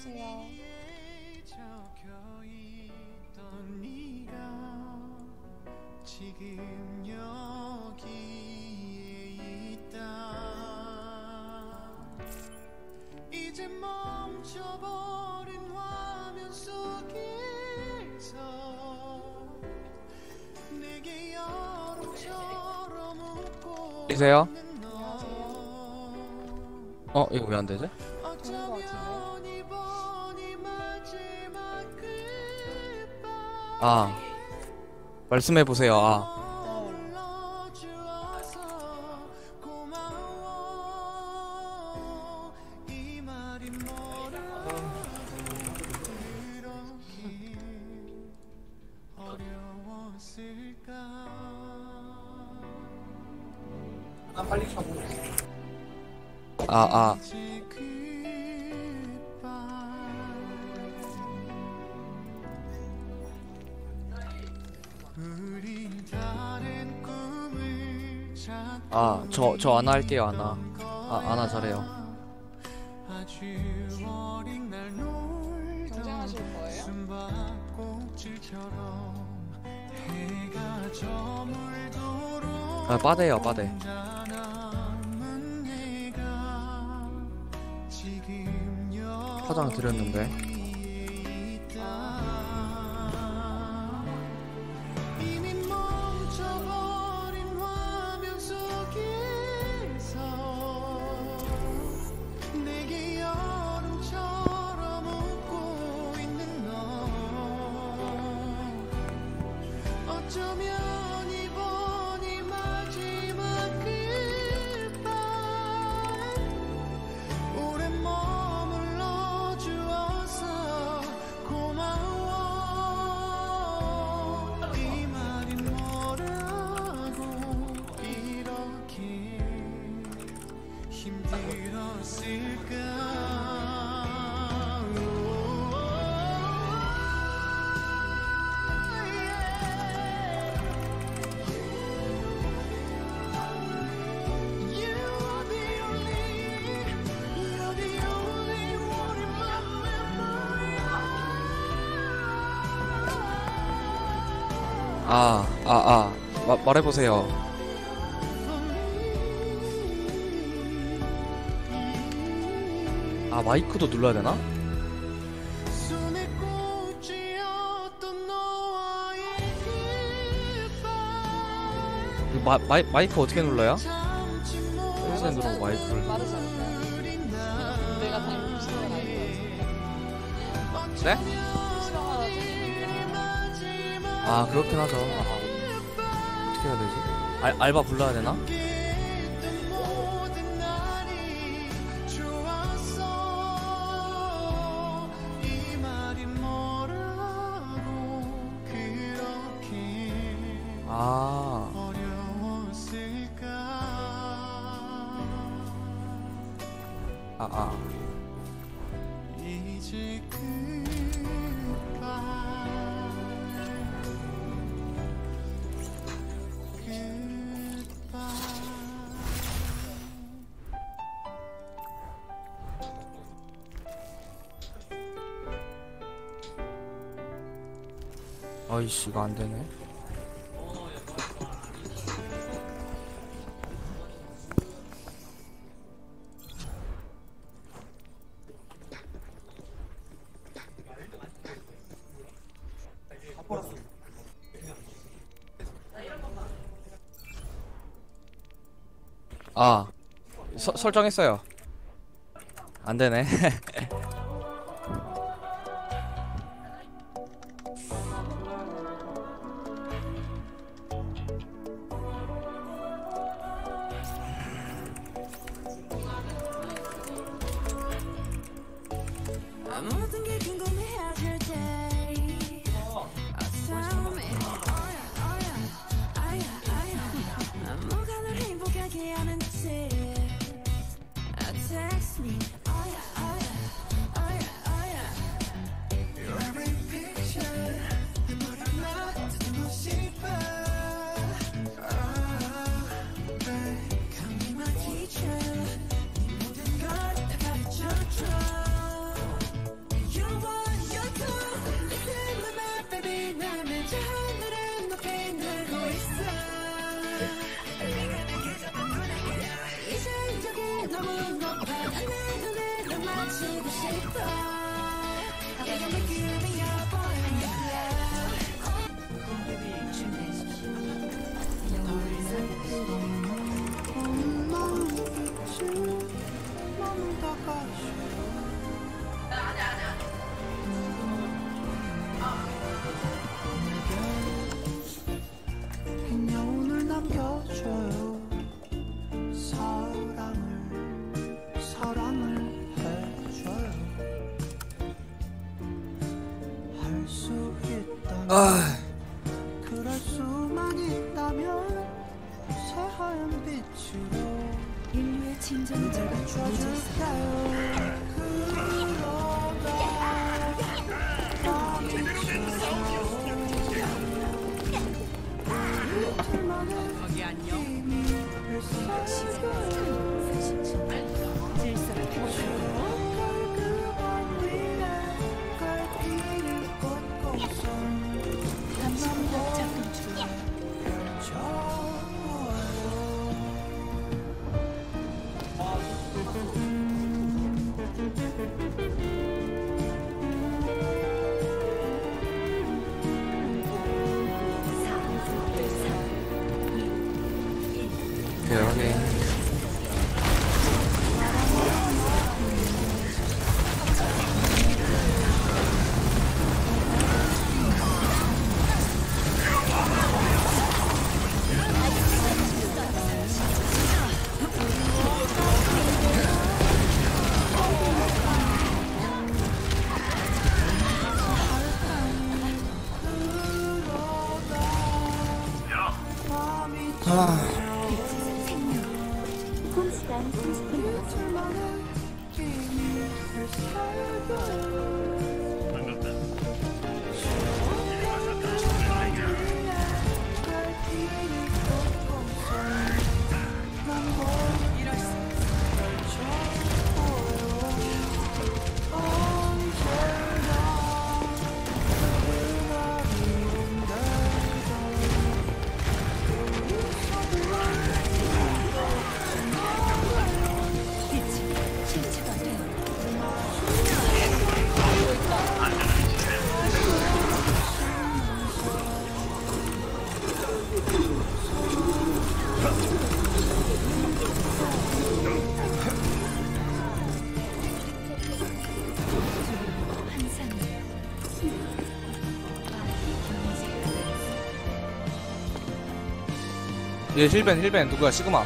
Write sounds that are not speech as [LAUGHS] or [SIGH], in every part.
안녕하세요. 지금 여기에 있다 이제 멈춰버린 화면 속에서 내게 여름처럼 웃고 계세요? 있는 너어 이거 왜 안 되지? 아 말씀해 보세요. 아 아, 아. 저, 저 아나 할게요, 아나. 아, 아나 잘해요. 거예요? 아, 빠대요, 빠대. 화장 드렸는데. 해 보세요. 아, 마이크도 눌러야 되나? 마, 마이, 마이크 어떻게 눌러요? 여기서 누르고 마이크를. 네? 틀리니까. 아, 그렇긴 하죠. 아, 어떻게 해야 되지? 알, 알바 불러야 되나? 이거 안 되네. 아, 서, 설정했어요. 안 되네. [LAUGHS] 얘 힐벤 힐벤. 누구야? 시그마.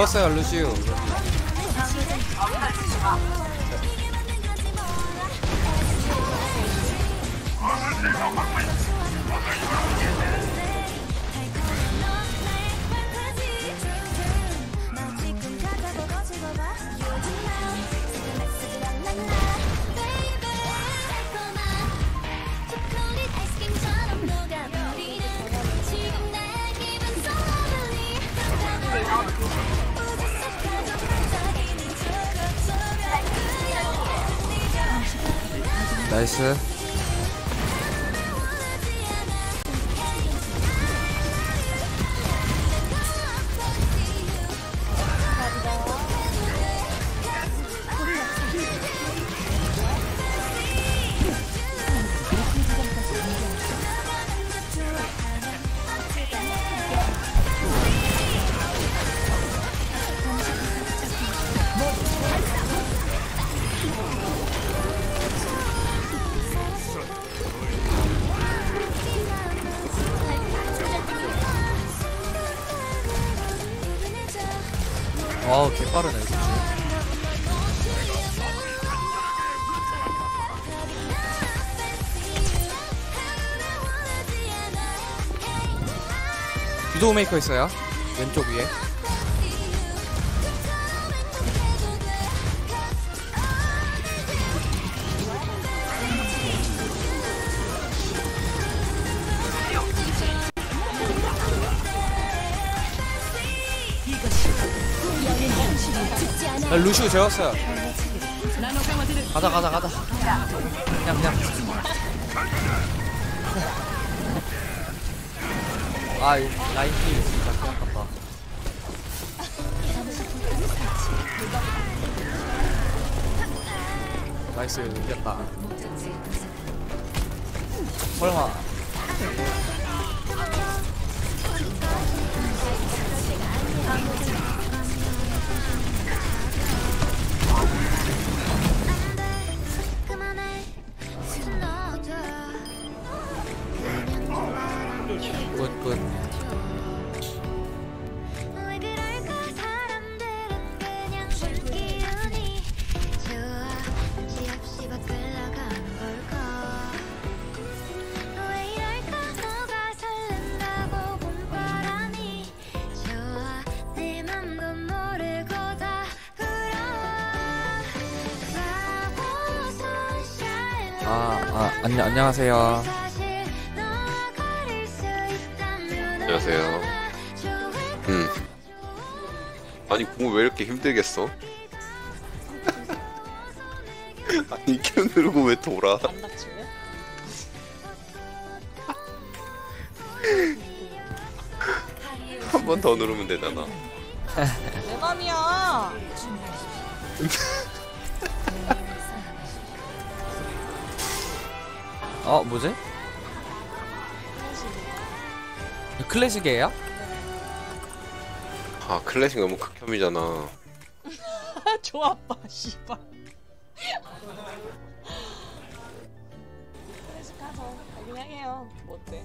재웠어요 루시우 위도우 메이커 있어요. 왼쪽 위에. 아, 루시우 재웠어요. 가자 가자 가자. 그냥 그냥 I 19 아 안녕 안녕하세요 안녕하세요. 음. 아니 공을 왜 이렇게 힘들겠어? [LAUGHS] 아니 큐 누르고 왜 돌아? 안 [LAUGHS] 닥칠래? 한번 더 누르면 되잖아. 어 뭐지? 클래식이에요? 아 클래식 너무 극혐이잖아. [LAUGHS] 좋아빠 씨발. 그래서 가서 그냥 해요. 뭐 어때?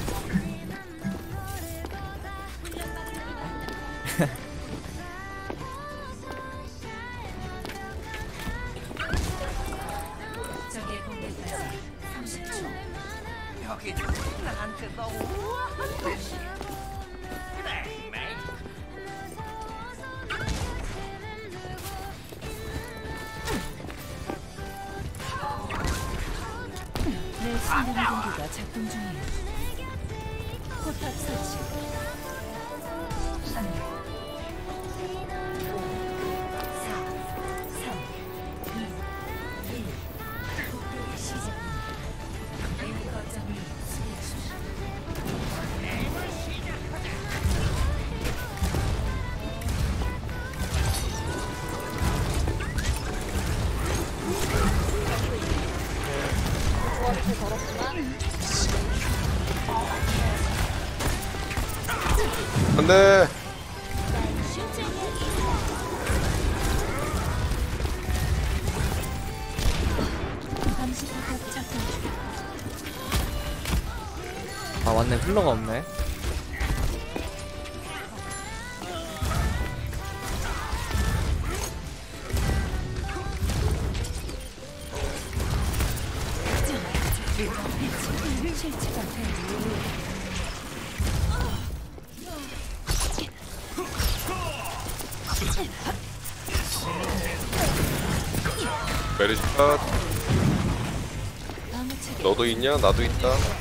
힐러가 없네. 체계 너도 있냐? 나도 있다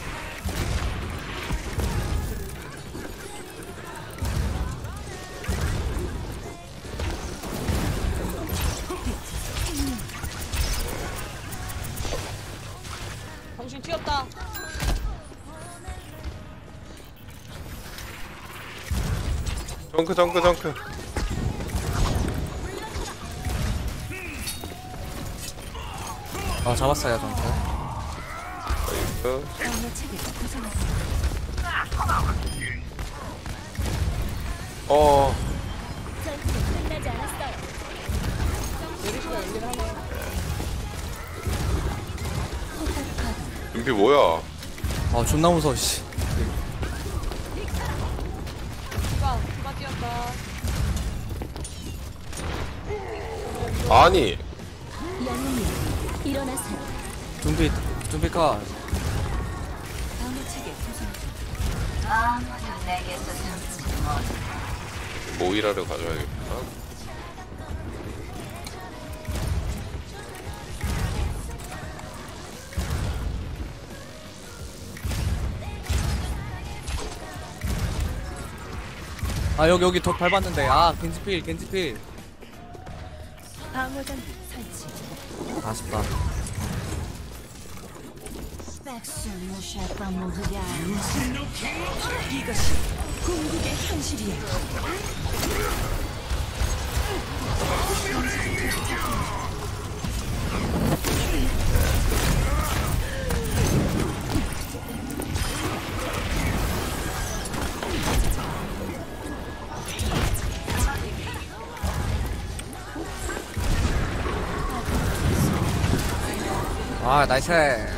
정크 정크 정크. 아 잡았어요 정크. 나이스 어. 준비 뭐야? 아 존나 무서워 씨 아니. 방어 체계 고정 모이라를 가져야겠구나. 아 여기 여기 더 밟았는데. 아 겐지필 겐지필 아쉽다. 이것이 궁극의 현실이야 아나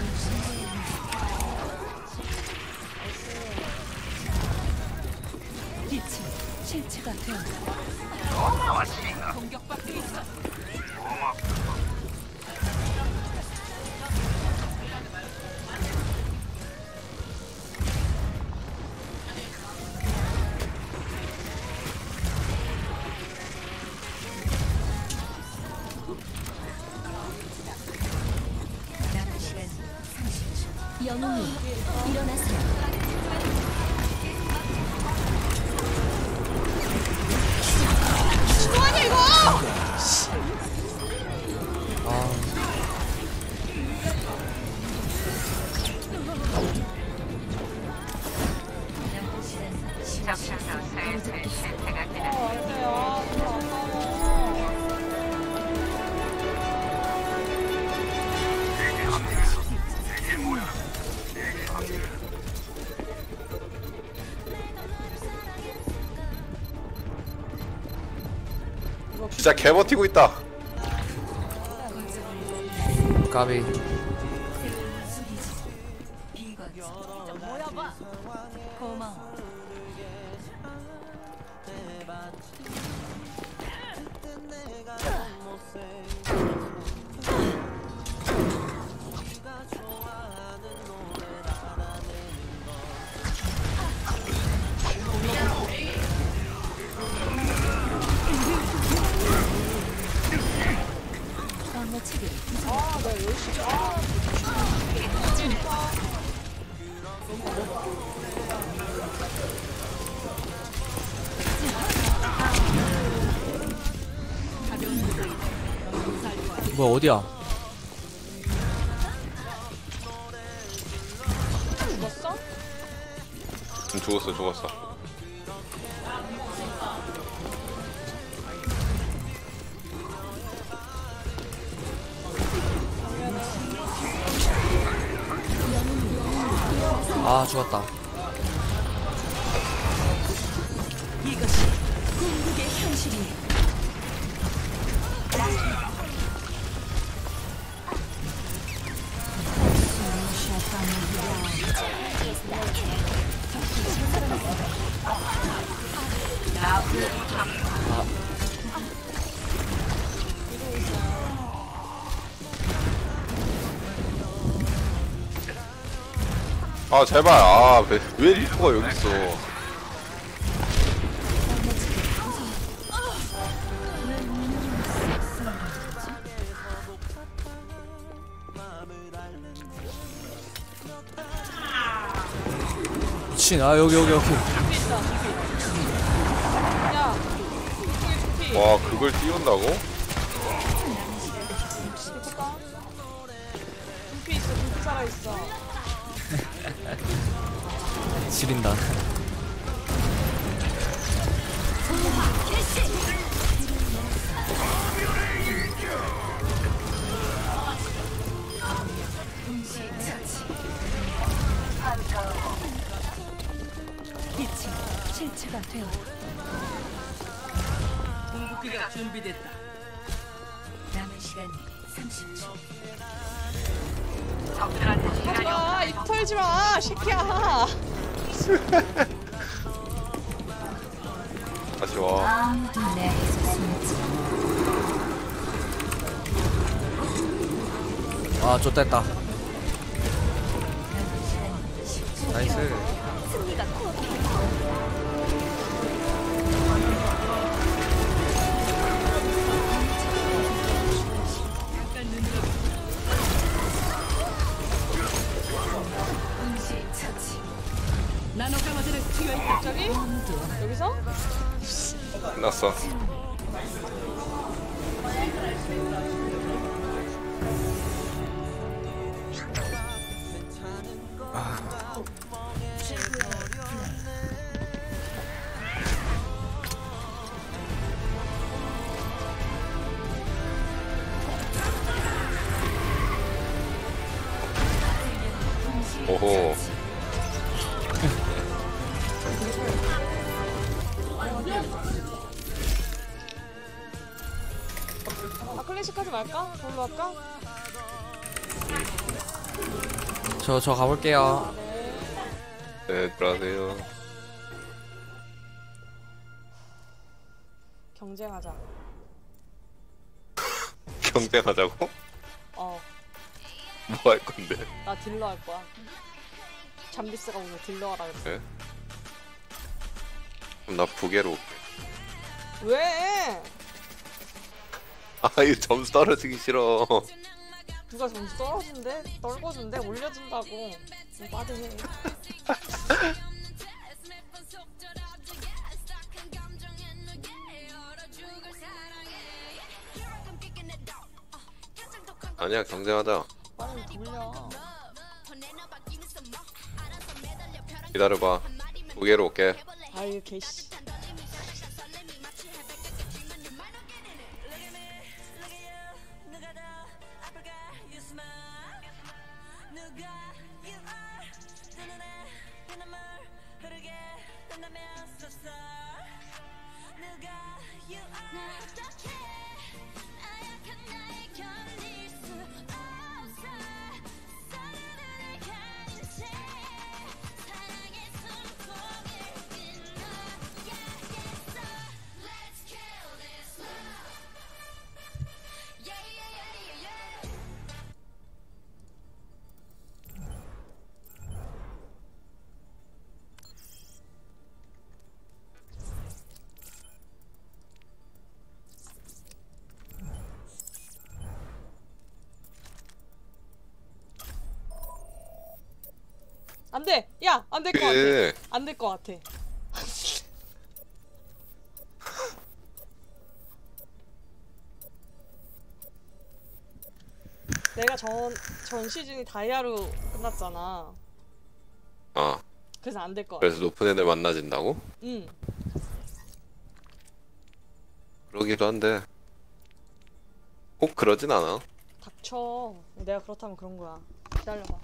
진짜 개 버티고 있다. 까비. 모여봐. 고마워 아, 나 열심히. 아, 뭐야 어디야 죽었어? 음, 죽었어 아 죽었다 아 제발. 아왜 왜 리퍼가 여기 있어? 미친 아 여기 여기 여기. 와 그걸 띄운다고? 지린다. 빛이 실체가 되어 궁극기가 준비됐다. 남은 시간 30초. 하지마 입 털지마. 새끼야 [LAUGHS] 다시 와. 아무도 숨지 아 좆됐다 저저 가볼게요. 네 들어가세요. 경쟁하자. [LAUGHS] 경쟁하자고? 어. 나뭐할 건데? 딜러 할 거야. 잠비스가 오늘 딜러 하라 그랬어. 그래? 그럼 나 부계로 올게. 왜? 아 이거 점수 떨어지기 싫어 [LAUGHS] 누가 점수 떨어진대? 떨궈준대? 올려준다고. 좀 빠듯해. 아니야 경쟁하자 빨리 돌려. 기다려봐. 부계로 올게. 아유 개씨 야 안 될 것 같아. 그게 안될 것 같아. [LAUGHS] 내가 전, 전 시즌이 다이아로 끝났잖아. 아 그래서 안 될 것 같아 그래서 높은 애들 만나진다고? 응. 그러기도 한데. 꼭 그러진 않아? 닥쳐. 내가 그렇다면 그런 거야. 기다려봐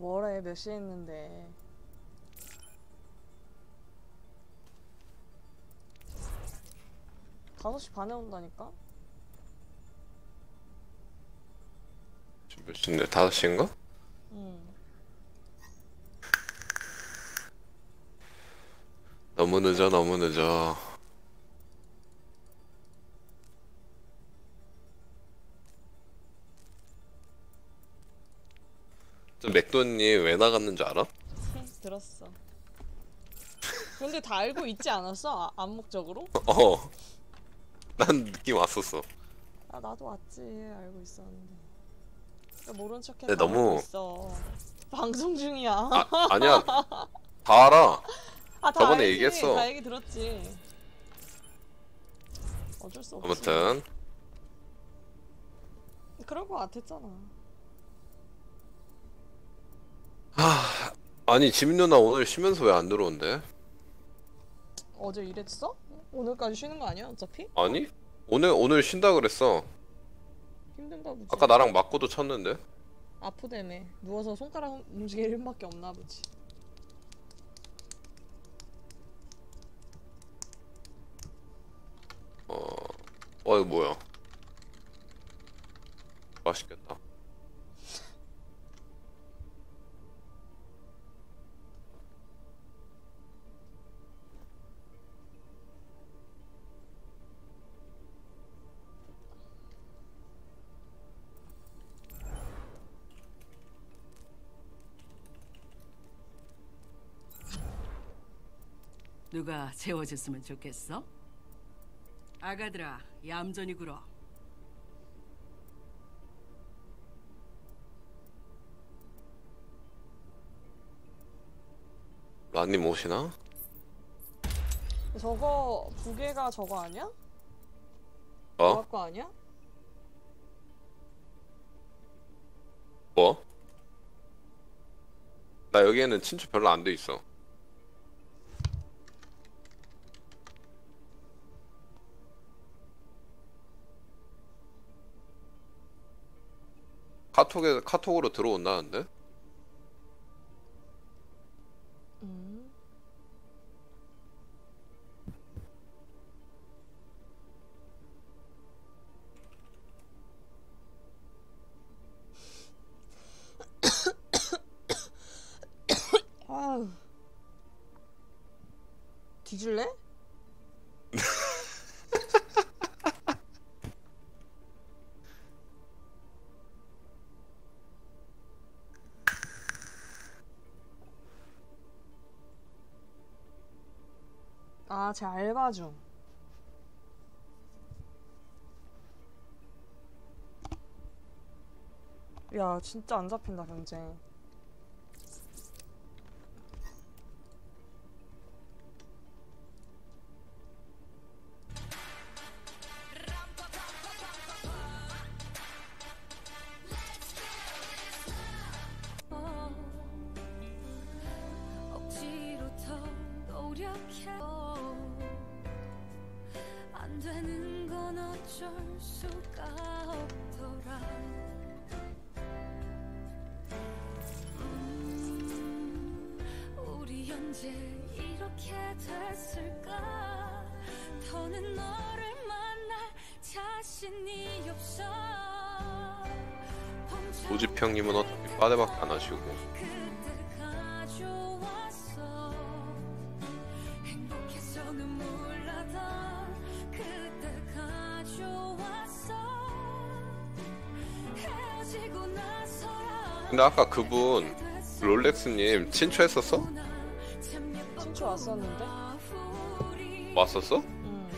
뭐래 몇 시에 했는데 다섯 시 반에 온다니까? 지금 몇 시인데? 5시인가? 응 너무 늦어 너무 늦어 저 맥도님 왜 나갔는 줄 알아? [LAUGHS] 들었어 근데 다 알고 있지 않았어? 아, 암묵적으로? [LAUGHS] 어. 난 느낌 왔었어. 아 나도 왔지 알고 있었는데 야, 모른 척해 근데 다 너무- 있어 방송 중이야 아, 아니야. 다 알아. [LAUGHS] 아, 다 저번에 알지. 얘기했어. 다 얘기 들었지. 어쩔 수 없지. 아무튼 그럴 것 같았잖아. 아니 지민 누나 오늘 쉬면서 왜 안 들어온대? 어제 일했어? 오늘까지 쉬는 거 아니야? 어차피? 아니? 오늘 오늘 쉰다 그랬어. 힘든가 보지. 아까 나랑 맞고도 쳤는데. 아프다며. 누워서 손가락 움직일 힘밖에 없나 보지. 어, 어 이거 뭐야? 맛있겠다. 누가 재워줬으면 좋겠어? 아가들아, 얌전히 굴어. 라님 오시나? 저거 부계가 저거 아니야? 어? 저거 거 아니야? 뭐? 나 여기에는 친추 별로 안 돼 있어. 카톡에 카톡으로 들어온다는데? 음. [COUGHS] 뒤질래? 제 알바 중. 야, 진짜 안 잡힌다, 경쟁. 근데 아까 그분 롤렉스님 친추했었어? 친추 왔었는데? 왔었어? 응.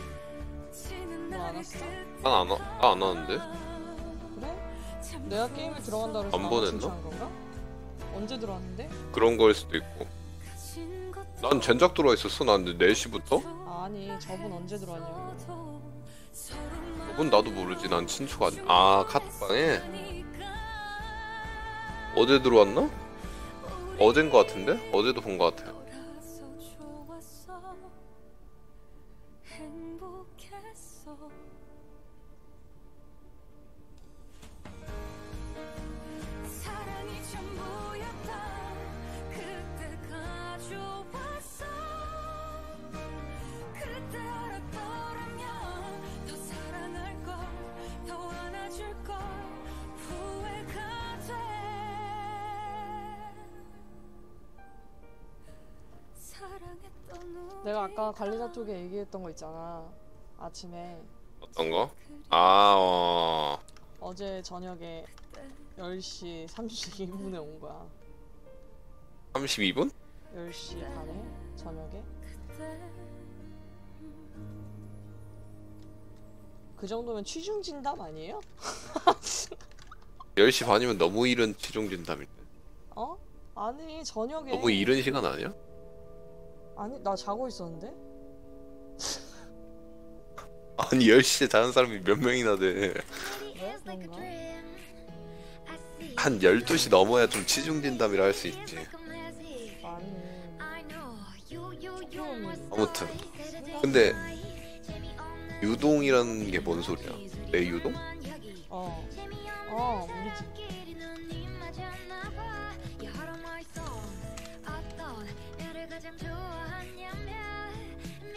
너안 왔어? 난안 안 왔는데? 그래? 내가 게임에 들어간다 그래서 안 보냈나? 건가? 언제 들어왔는데? 그런 거일 수도 있고 난 젠작 들어와 있었어 난 4시부터? 아니, 저분 언제 들어왔냐고. 그건 나도 모르지 난 친추가 아니 아 카톡방에? 어제 들어왔나? 어젠 거 같은데? 어제도 본거 같아요 아까 관리자 쪽에 얘기했던 거 있잖아. 아침에 어떤 거? 아, 어. 어제 저녁에 10시 32분에 온 거야. 32분? 10시 반에 저녁에. 그 정도면 취중 진담 아니에요? 10시 반이면 너무 이른 최종 진담일 때. 어? 아니 저녁에 너무 이른 시간 아니야? 아니 나 자고 있었는데 아니 10시에 자는 사람이 몇 명이나 돼. 왜? 그런가? 한 12시 넘어야 좀 치중 진담이라 할 수 있지. 아니 아무튼. 근데 유동이라는 게 뭔 소리야? 내 유동? 어. 어, 우리 집.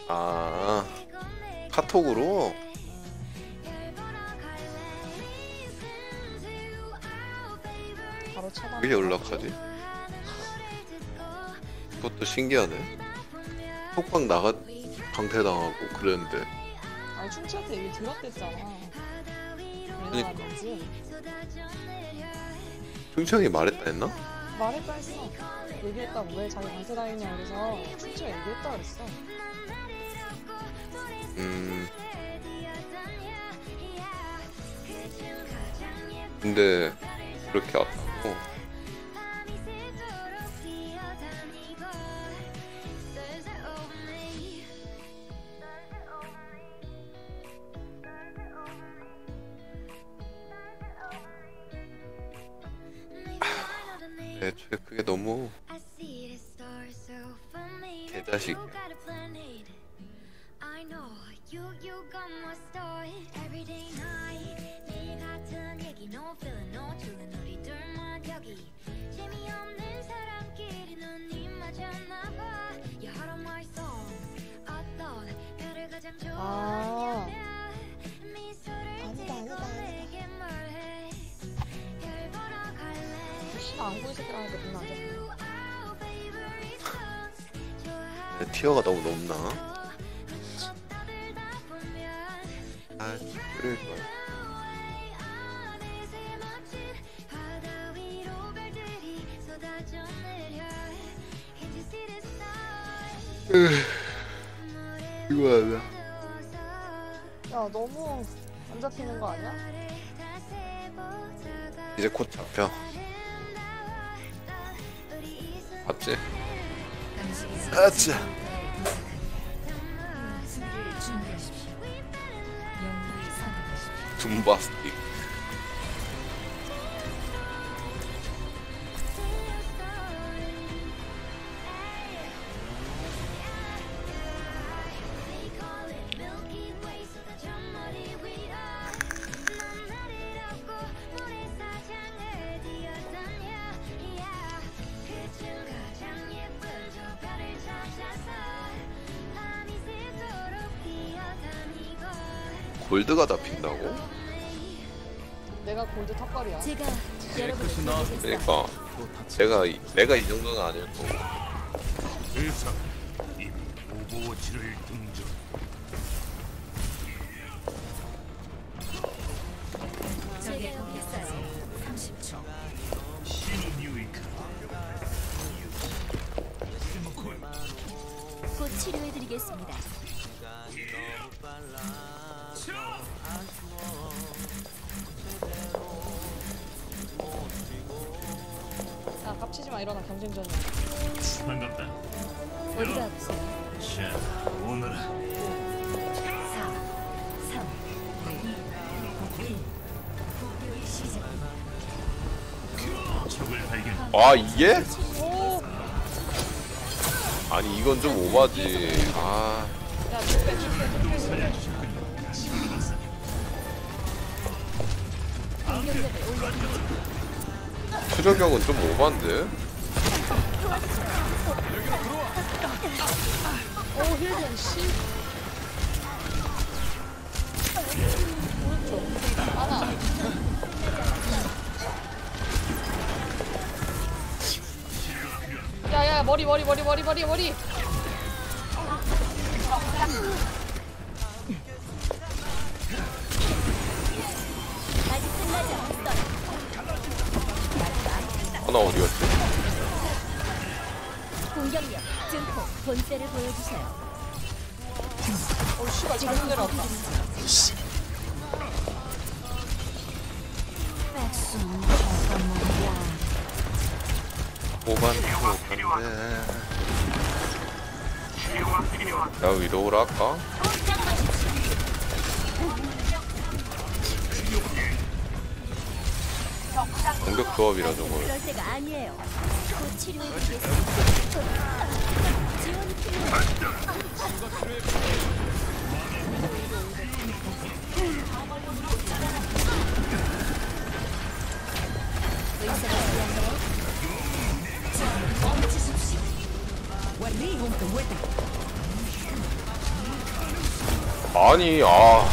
아, 카톡으로? 바로. 왜 연락하지? 그것도 신기하네. 톡방 나가 강퇴당하고 그랬는데 아니 춘추한테 얘기 들었댔잖아. 그니까. 왜냐하는지 충청이 말했다 했나? 말했다 했어. 얘기했다고 왜 자기 강퇴 당했냐 그래서 춘추가 얘기했다 그랬어. 음. 근데 그렇게 왔다고? 애초에 그게 너무 개자식이야. You got my story every day night. 매일 같은 얘기 no feeling no chillin 우리 둘만 여기 재미없는 사람끼리는 입맞았나 봐. You heart on my song 어떤 별을 가장 아. 좋아하냐면 미소를 아니다, 아니다, 띠고 내게 말해. 별 보러 갈래. 씨발 안고 있을 때라니까 눈안 잡혀. Our favorite songs. 좋아하는 내 티어가 너무 높나? 아, 그럴 거야. 이거 아니야. 야 너무 안 잡히는 거 아니야? 이제 곧 잡혀. 맞지? 아차. 둠바스틱. 골드가 잡힌다고? 그러니까 내가 이- 내가 이 정도는 아닐 거고. 아니 아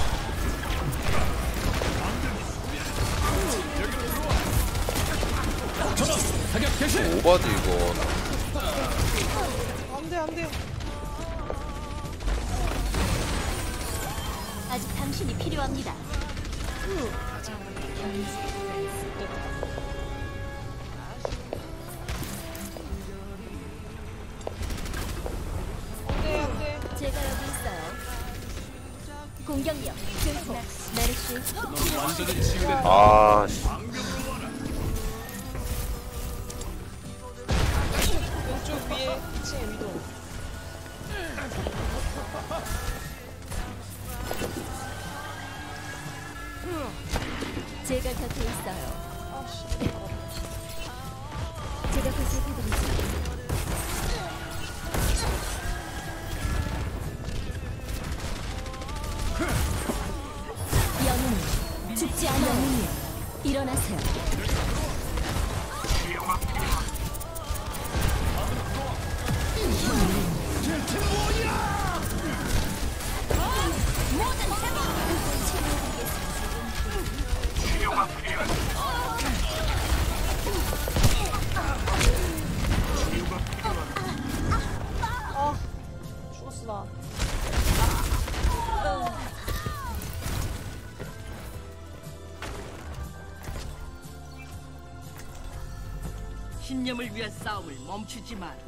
신념을 위한 싸움을 멈추지 마라.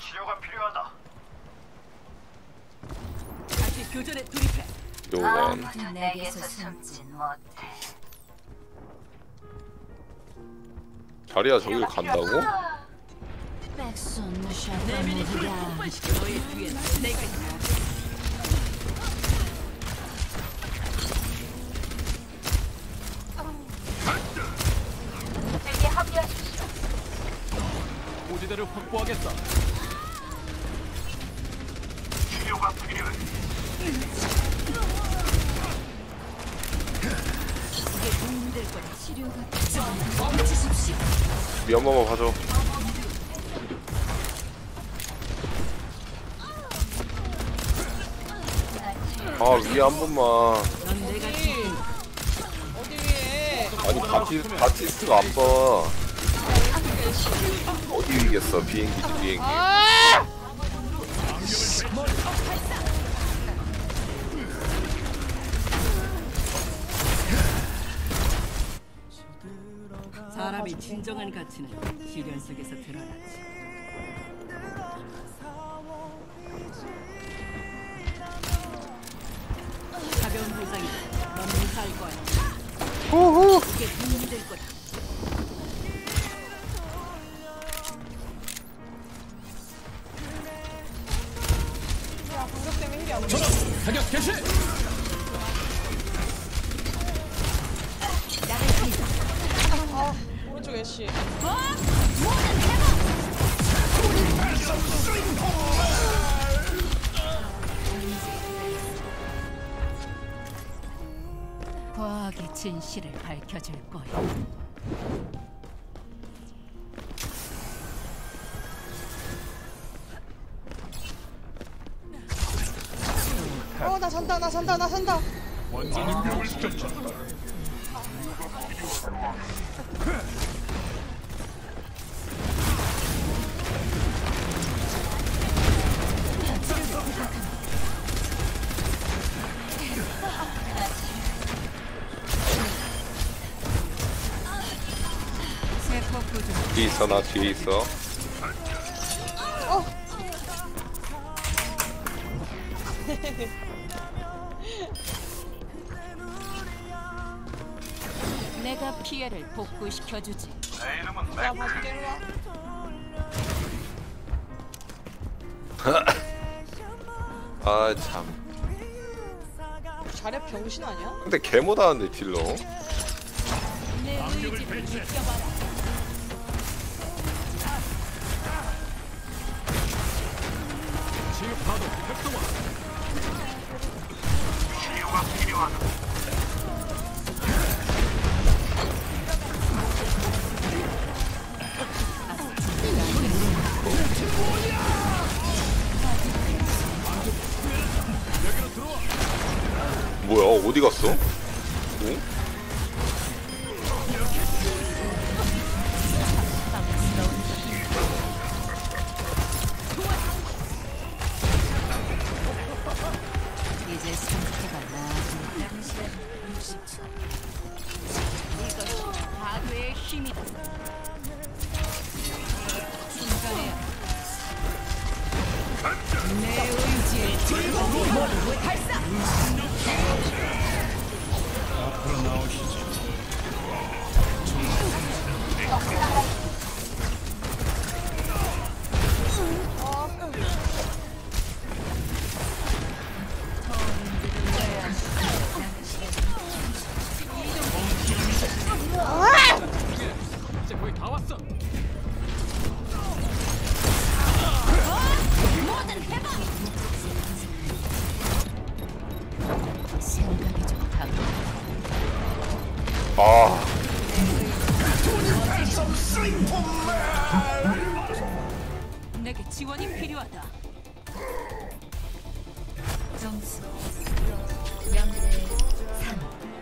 치료가 필요하다. 다시 교전에 돌입해. 요건 내게서 숨진 못해. 자리야 저길 간다고? 불을 무샤가 폭발시켜 너의 뒤엔 내가 있다. 위한 번만 어디 위에? 아니 바티, 바티스트가 안 봐. 어디 위겠어 비행기지 비행기 아! 사람의 진정한 가치는 시련 속에서 드러나지. 밝혀줄 거야. 어 나 산다 나 산다 나 산다. 완전히 멸시켰다. 있어 나 뒤에 있어 어. [LAUGHS] 내가 피해를 복구시켜 주지. [LAUGHS] 아 참. 자력 병신 아니야? 근데 개못하는데 딜러. 내 의지를 느껴봐라.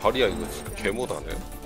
발이야 이거 괴모다네.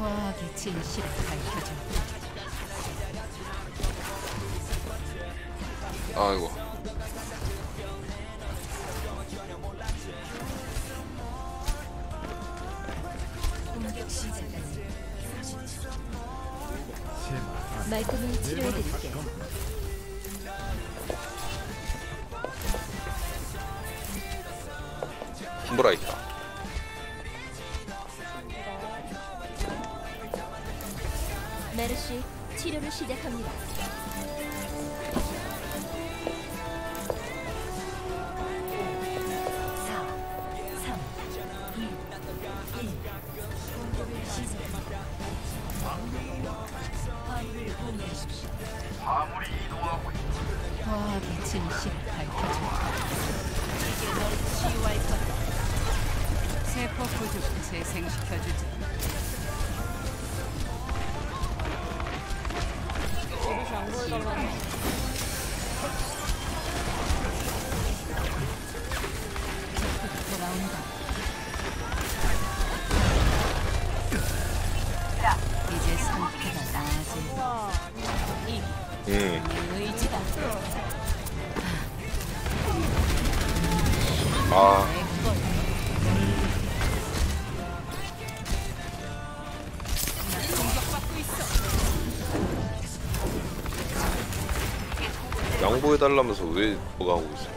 과하게 진실을 밝혀줘. 아이고. 말끔히 치료해드릴게요. 콤브라 있다. 시작합니다. 살려달라면서 왜 뭐가 하고 있어?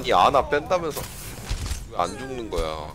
아니 아나 뺀다면서 왜 안 죽는 거야?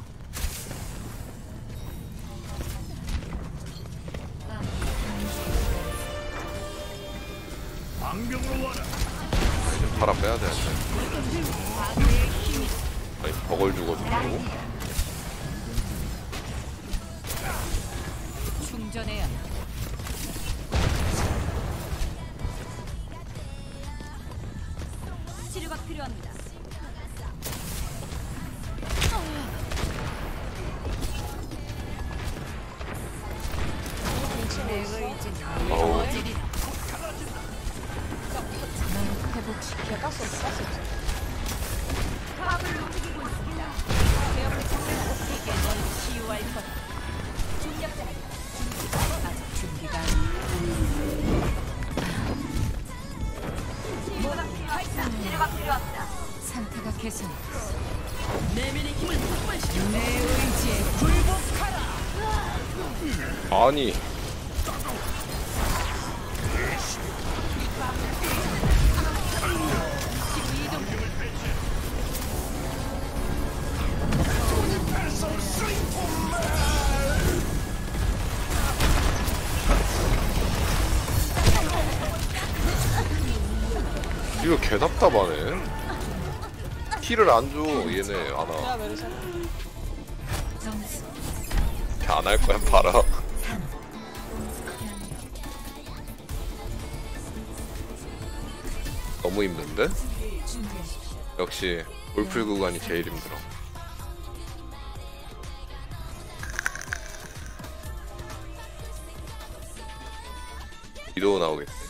답답하네. 힐을 안줘 얘네 안와. 안할 거야 봐라. 너무 힘든데? 역시 골프 구간이 제일 힘들어. 이도 나오겠어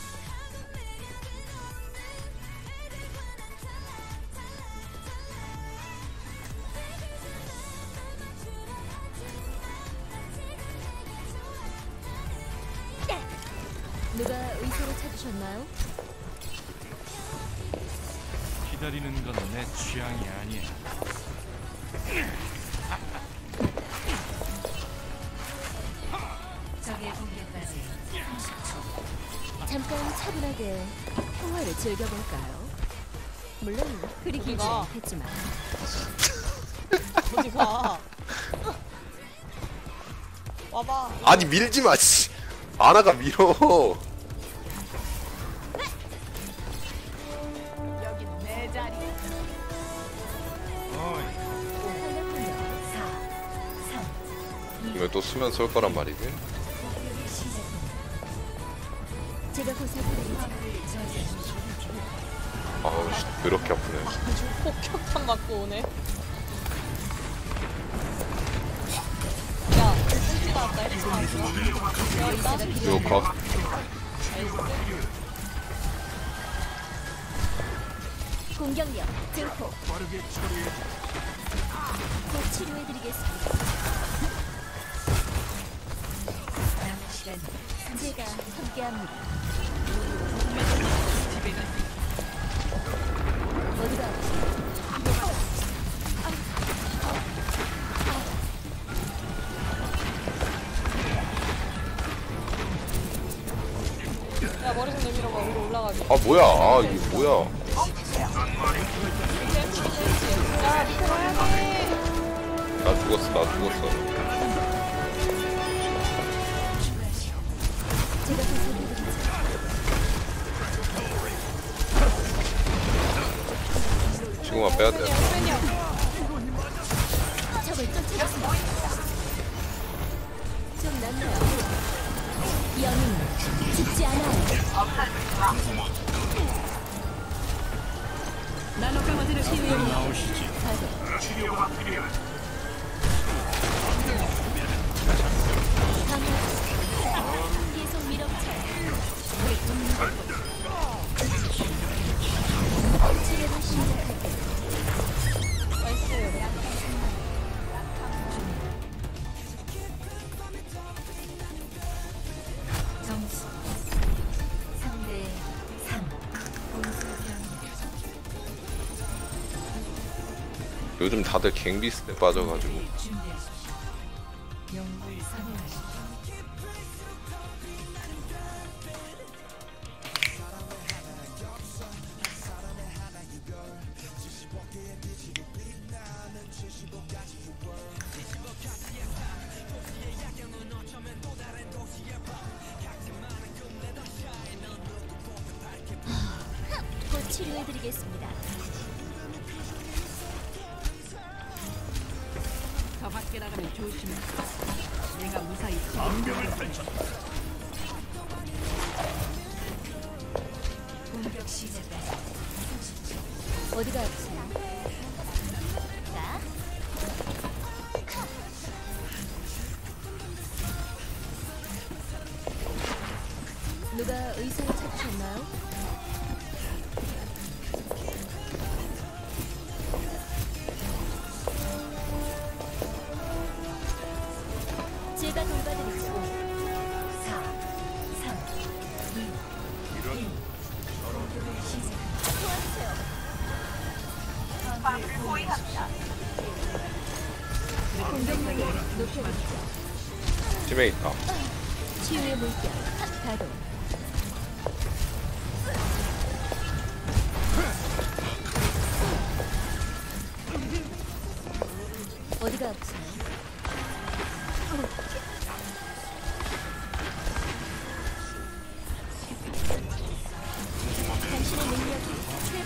밀지 마, 씨. 아나가 밀어. 이거 또 수면 쏠 거란 말이지? 아우, 그렇게 아프네. 아, 폭격탄 맞고 오네. 요컷 공격력 증폭. 빠르게 처리해 곧 치료해드리겠습니다. 남은 시간 제가 함께합니다. 어디가 아 뭐야? 아 이게 뭐야? 나 죽었어 나 죽었어. 요즘 다들 갱비스에 빠져가지고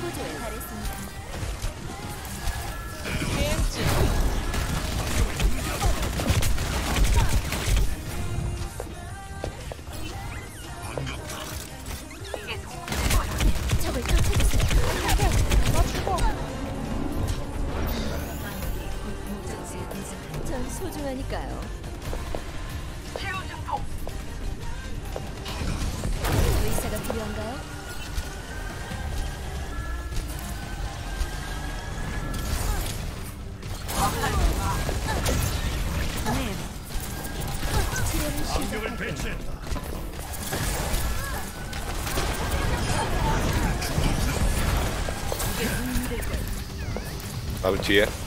최고조에 달했습니다. 나도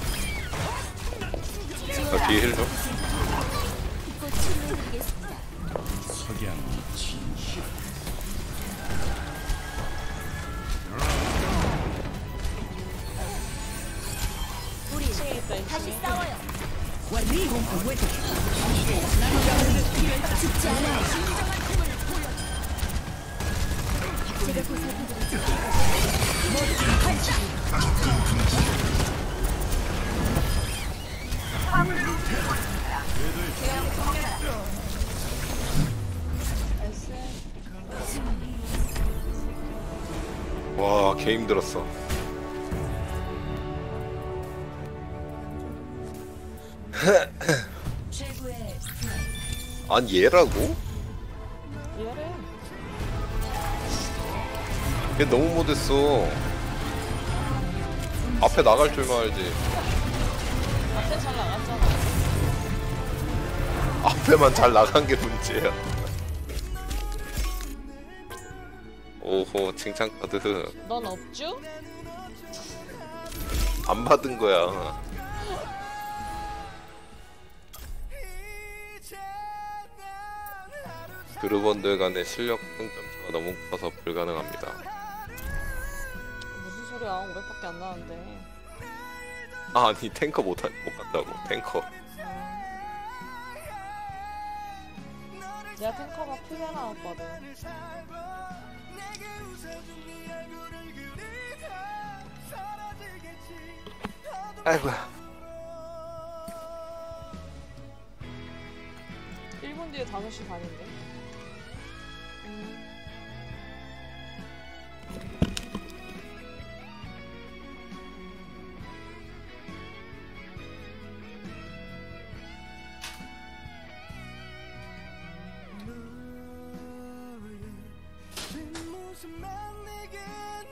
힘들었어. 아니 얘라고? 얘래. 얘 너무 못했어. 앞에 나갈 줄만 알지. 앞에 잘 나갔잖아. 앞에만 잘 나간 게 문제야. 오호 칭찬 카드 넌 없쥬? 안 받은 거야. 그룹원들 간의 실력 승점차가 너무 커서 불가능합니다. 무슨 소리야? 500밖에 안 나는데. 아, 아니 탱커 못, 하- 못 간다고 탱커. 내가 탱커가 크게 나왔거든. 아이고야. 1분 뒤에 5시 반인데. 내게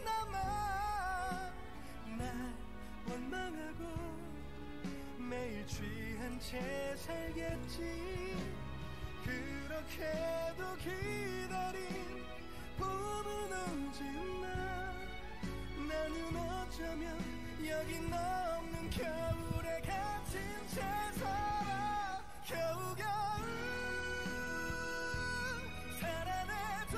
남아 날 원망하고 매일 취한 채 살겠지. 그렇게도 기다린 봄은 마 나는 어쩌면 여기 없는 겨울에 갇힌 채 살아. 겨우겨우 살아내도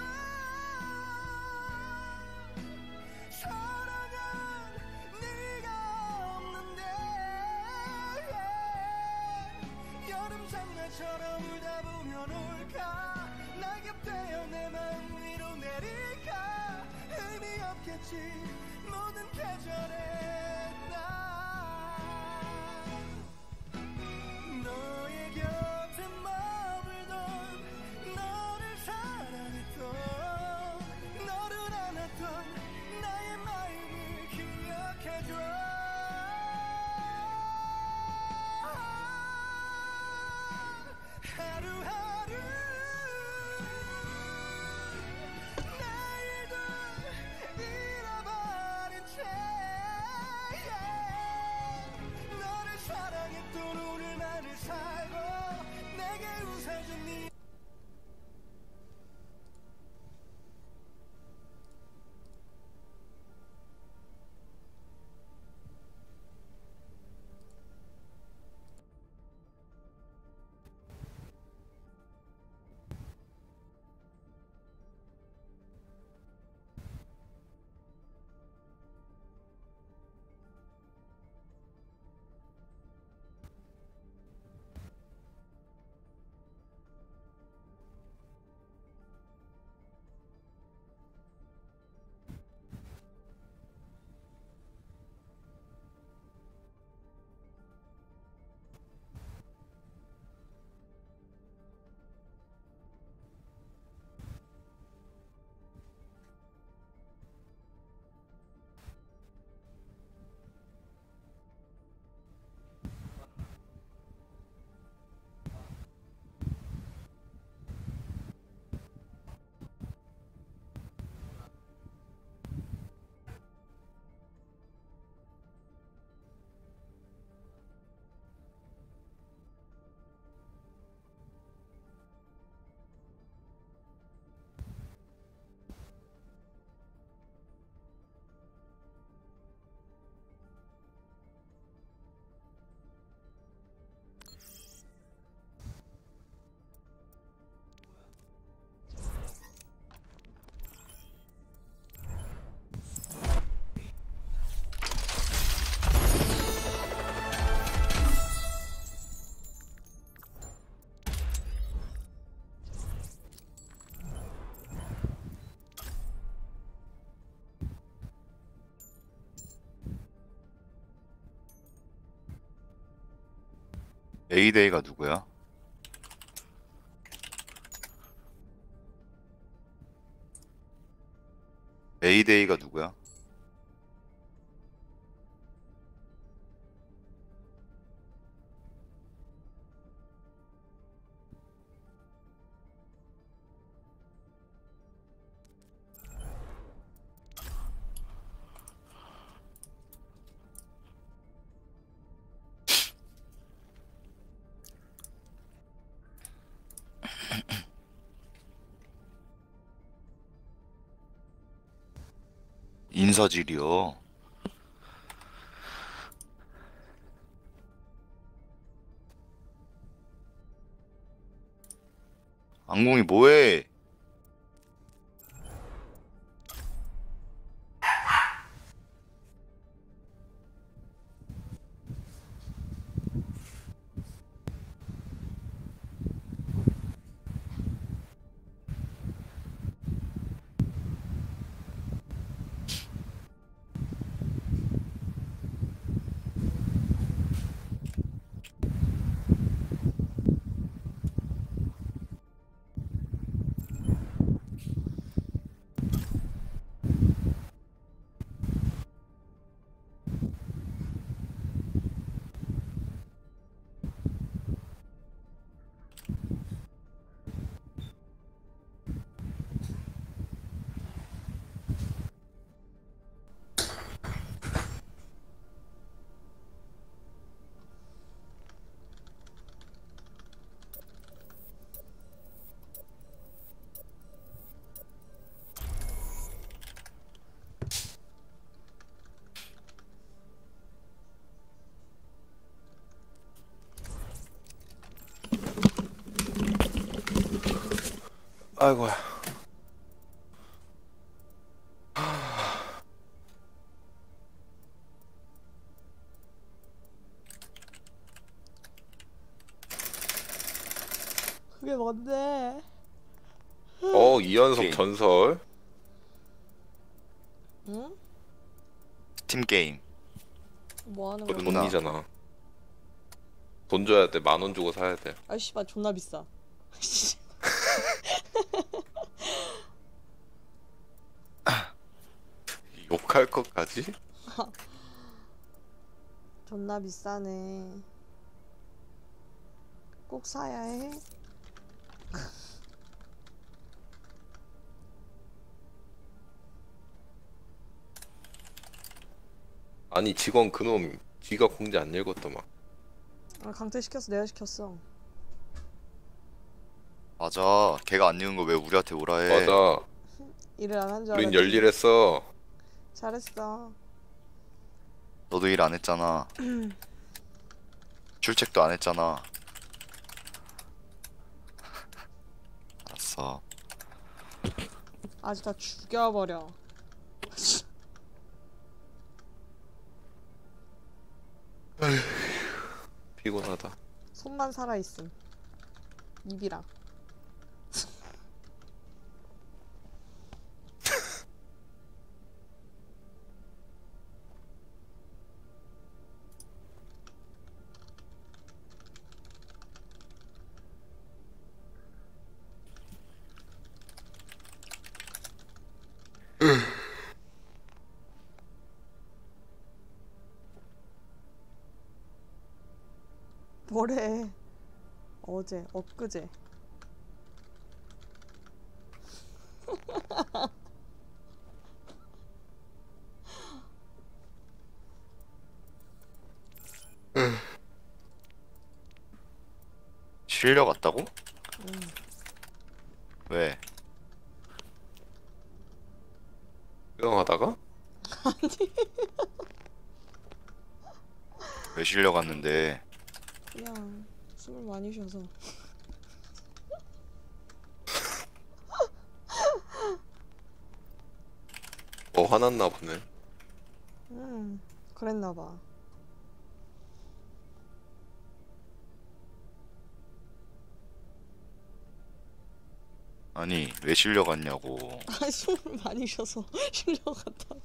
울다 보면 올까? 낙엽 되어 내 마음 위로 내릴까? 의미 없겠지 모든 계절에 에이데이가 누구야? 에이데이가 누구야? 인서질이요. 악몽이 뭐해? 아이고야. 그게 뭔데? 어 이연속 게임. 전설. 응? 스팀 게임. 뭐 하는 거야? 돈이잖아. 돈 줘야 돼. 만 원 주고 사야 돼. 아 씨발 존나 비싸. [LAUGHS] 욕할 것까지? [LAUGHS] 존나 비싸네. 꼭 사야 해? [LAUGHS] 아니 직원 그놈 쥐가 공지 안 읽었더만. 아, 강퇴 시켰어. 내가 시켰어. 맞아. 걔가 안 읽은 거 왜 우리한테 오라 해? 맞아. [LAUGHS] 일을 안 한줄 우린 알았지. 열일했어. 잘했어. 너도 일 안 했잖아. [CLEARS THROAT] 출첵도 안 했잖아. [LAUGHS] 알았어. 아주 다 죽여버려. 피곤하다. 손만 살아있음. 입이랑. 뭐래? 어제, 엊그제. [LAUGHS] 실려 갔다고? 왜? 수영하다가? [LAUGHS] 왜 실려 갔는데? 쉬어서. 뭐 화났나 보네. 음, 그랬나 봐. 아니 왜 실려 갔냐고. [LAUGHS] 아, 숨을 많이 쉬어서 [LAUGHS] 실려갔다.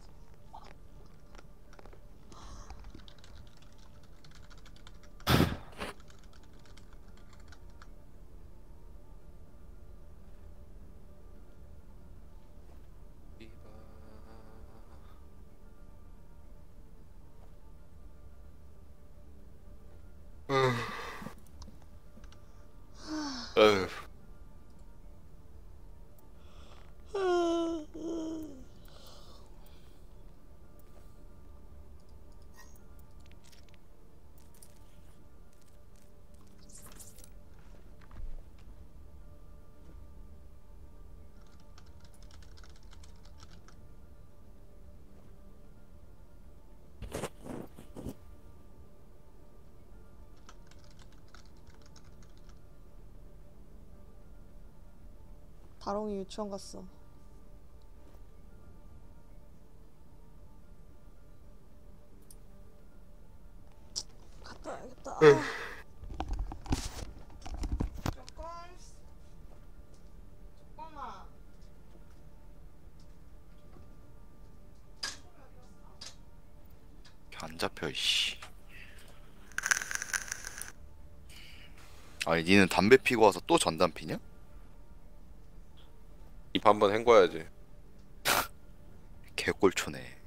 다롱이 유치원 갔어. 갔다 와야겠다. 안 잡혀 이씨. 아니 니는 담배 피고 와서 또 전담 피냐? 입 한번 헹궈야지. [LAUGHS] 개꼴초네.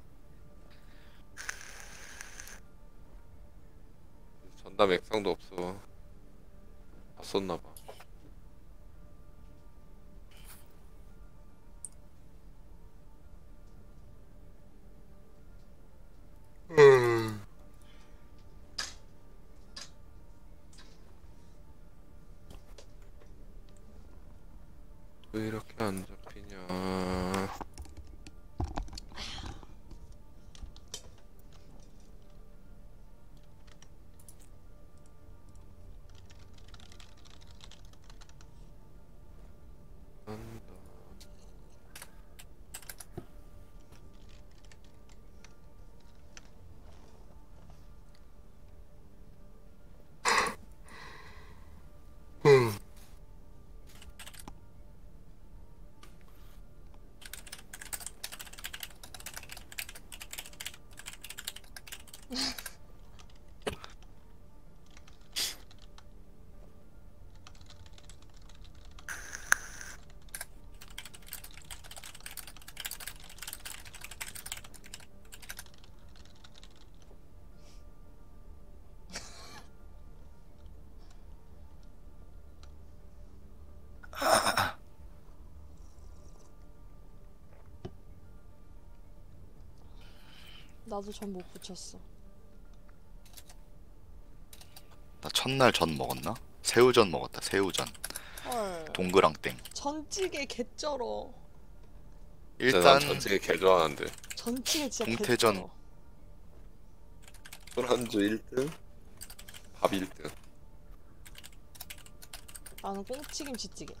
나도 전 못 붙였어. 나 첫날 전 먹었나? 새우전 먹었다. 새우전. 헐. 동그랑땡. 전찌개 개쩔어. 일단 난 전체에 개 좋아하는데 전찌개 진짜 동태전. 개쩔어. 술안주 1등 밥 1등 나는 꽁치김치찌개.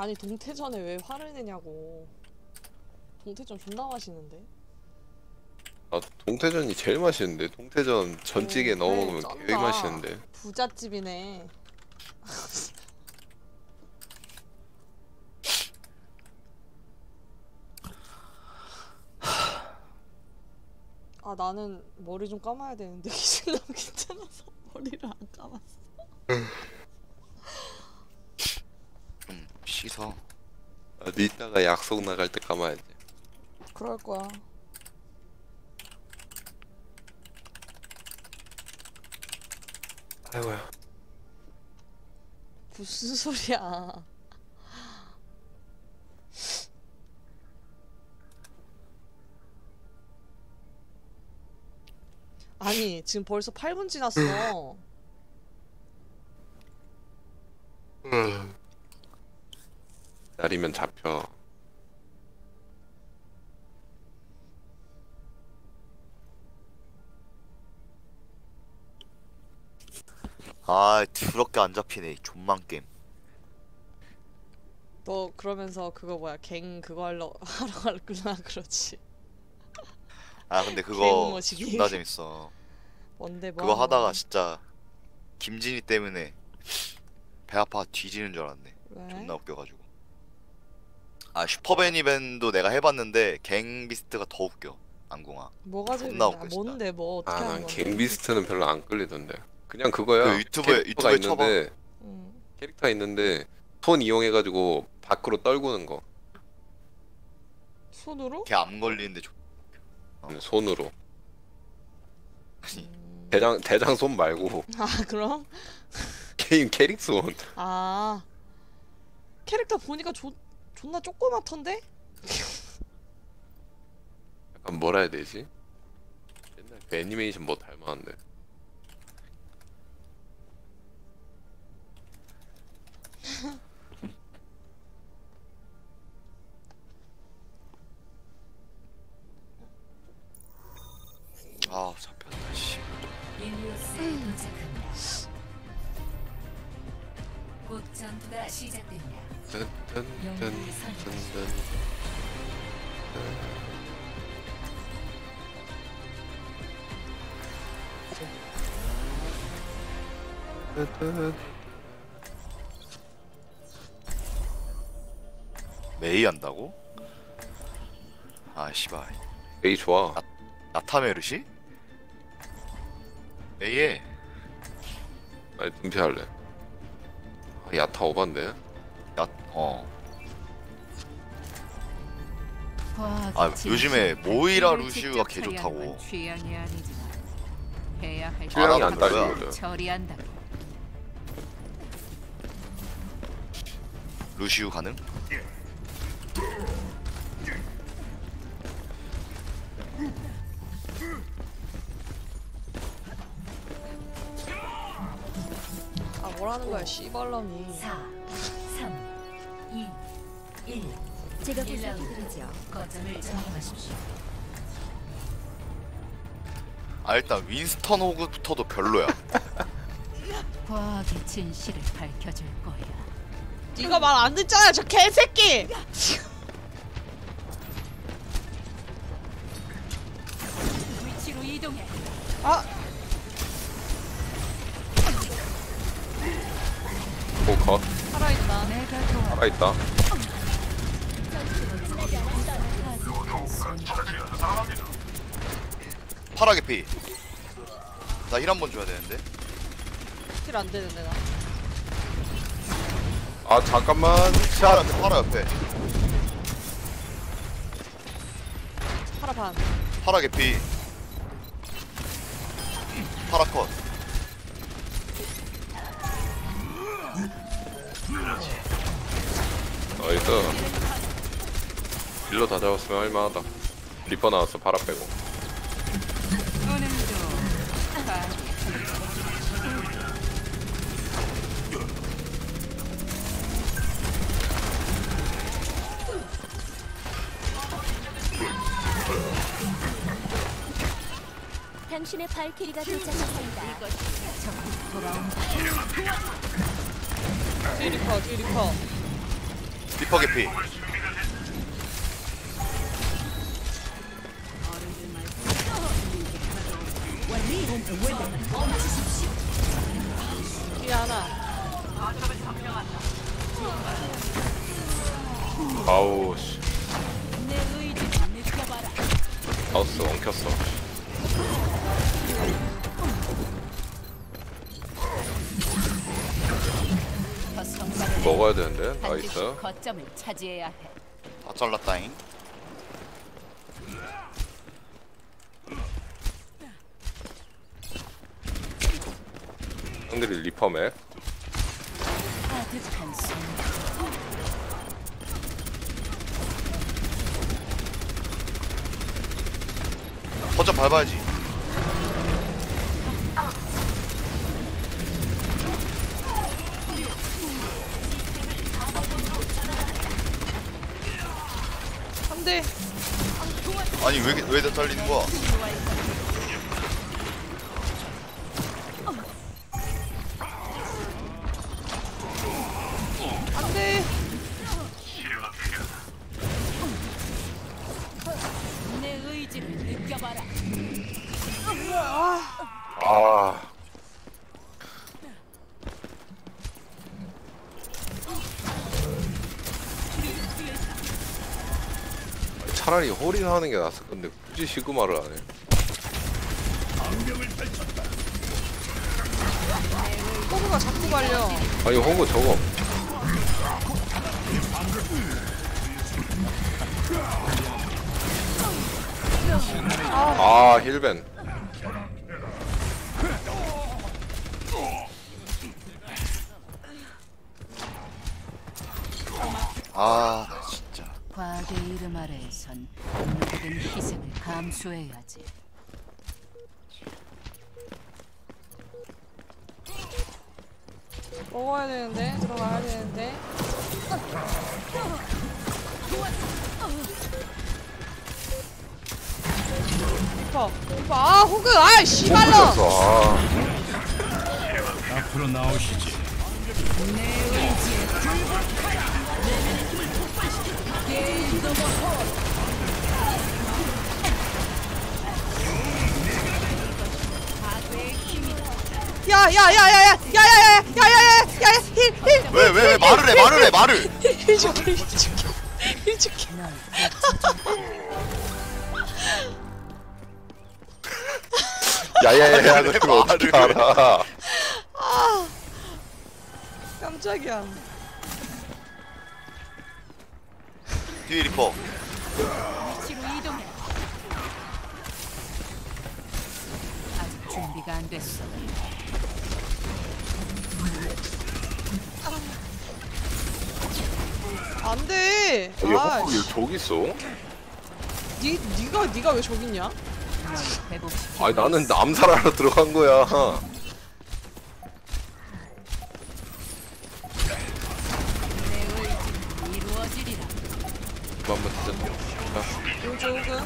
아니 동태전에 왜 화를 내냐고. 동태전 존나 맛있는데. 아 동태전이 제일 맛있는데 동태전 전찌개 음, 넣어 먹으면 쩐다. 되게 맛있는데 부잣집이네. 아 나는 머리 좀 감아야 되는데 [LAUGHS] 기술력 귀찮아서 머리를 안 감았어. [LAUGHS] 좀 씻어. 아, 이따가 약속 나갈 때 감아야지 그럴 거야. 아이고야 무슨 소리야? 아니 지금 벌써 8분 지났어. 날이면 잡혀 아 더럽게 안 잡히네. 이 존만 게임. 너 그러면서 그거 뭐야 갱 그거 하러 [LAUGHS] 하러 갈구나 그러지. 아 근데 그거 개운머시기. 존나 재밌어. 뭔데 뭐? 그거 하는 하다가 거야? 진짜 김진이 때문에 배 아파 뒤지는 줄 알았네. 왜? 존나 웃겨가지고. 아 슈퍼베니밴도 내가 해봤는데 갱비스트가 더 웃겨. 안궁아. 뭐가? 웃겨, 진짜. 뭔데 뭐 어떻게 하는 아난 건데? 갱비스트는 별로 안 끌리던데 그냥 그거야 그 유튜브에- 유튜브에 쳐봐. 있는데 응. 캐릭터 있는데 손 이용해가지고 밖으로 떨구는 거 손으로? 걔암 걸리는데 좋. 손으로 아니 음. 대장 대장 손 말고 아 그럼? [LAUGHS] 게임 캐릭 손아 캐릭터 보니까 조, 존나 조그맣던데? 약간 뭐라 해야 되지? 옛날 그 애니메이션 뭐 닮았는데 [LAUGHS] 아 잡혔다 씨. 곧 전투가 시작됩니다. 메이 한다고? 아 씨발. 에이 좋아 나타메르시? 메이에 아니 분피할래 아, 야타 오반데 야 어. 아 진실. 요즘에 모이라 루시우가 개 좋다고. 건 취향이 안 처리한다. 루시우 가능? 아 뭐라는 거야 씨발놈이 4, 3, 2, 1. 제가 1라운드 보살펴드리죠. 거점을 점령하십시오. 아 일단 윈스턴 호그부터도 별로야. [LAUGHS] 과학의 진실을 밝혀줄 거야. 네가 말 안 듣잖아 저 개새끼 위치로 이동해. 아 오컷 아, 살아있다. 살아있다. 파라 개피. 나 heal 한 번 줘야 되는데. kill 안 되는데 나. 아 잠깐만. 파라 옆에 파라 옆에. 파라 반. 파라 개피. 파라 컷. nice. 딜러 다 잡았으면 할만하다. 리퍼 나왔어 파라 빼고. 당신의 발키리가 도착했습니다. 뒤 리퍼 뒤 리퍼. 리퍼게 피. 뒤에 하나. 아우 씨. 하우스 엉켰어. 먹어야 되는데. 나이스. 거점을 차지해야 해. 다 잘랐다잉. 형들이 리퍼 맥. 아득한 손. 거점 밟아야지. 안돼. 아니 왜 왜다 잘리는 거야? 안돼. 내 의지를 느껴봐라. 아. 차라리 홀인 하는 게 낫을 굳이 시그마를 안 해. 호구가 자꾸 말려. 아니 홍보 저거. 아 힐벤. 수해야지. 야야야야 왜 그거 어떻게 말을 해? 알아? 깜짝이야 뒤에 리퍼. 위치로 이동해. 아직 준비가 안 됐어. 안돼 아 홍보 여기 저기 있어? 니, 니가 니가 왜 저기 있냐? 아니 나는 남살하러 들어간 거야. 한번 진짜. 요조그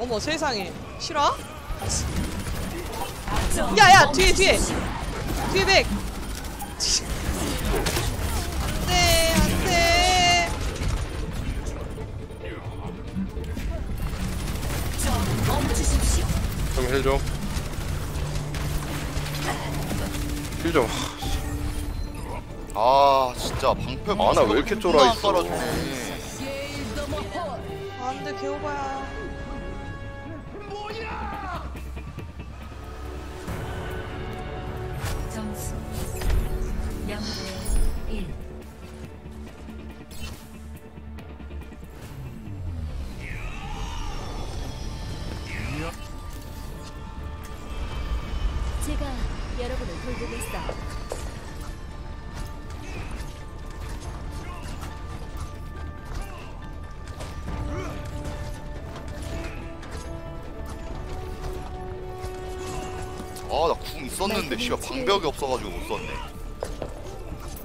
어머 세상에 싫어? 야야 뒤에 뒤에 뒤에 백 좀. 아 진짜 방패 아, 나 왜 이렇게 쫄아 있어? 깔아주네. 안돼 개오바야. 방벽이 없어가지고 못 썼네.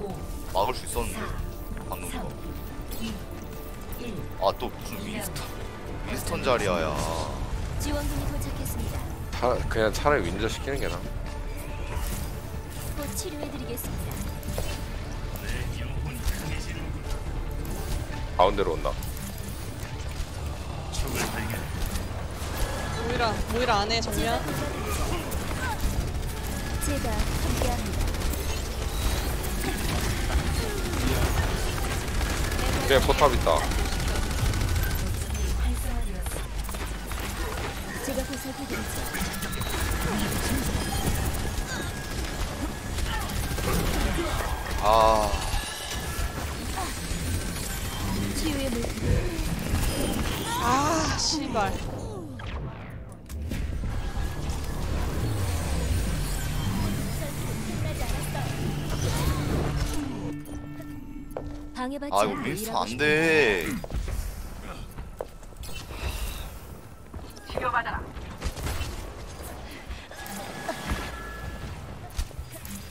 5 막을 수 있었는데 방금 3 거. 2 1아또 무슨 윈스턴 윈스턴 자리야야. 지원군이 도착했습니다. 차, 그냥 차라리 윈저 시키는 게 나아 곧 치료해드리겠습니다. 가운데로 온다 모이라 모이라 안에 정면. 제가 함께합니다. 그냥 포탑 있다 제가 보살펴드리죠. 아 치유의 물 아 씨발. 방해받지 아 이거 윈스턴 안돼.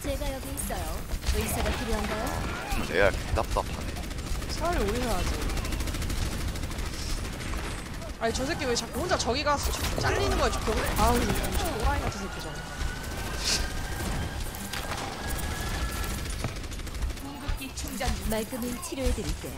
제가 여기 있어요. 의사가 필요한가요? 내가 답답하네. 차라리 우리가 하지. 아니 저 새끼 왜 자꾸 혼자 저기 가서 저- 잘리는 거야 저 병. 아우 말끔히 치료해드릴게요.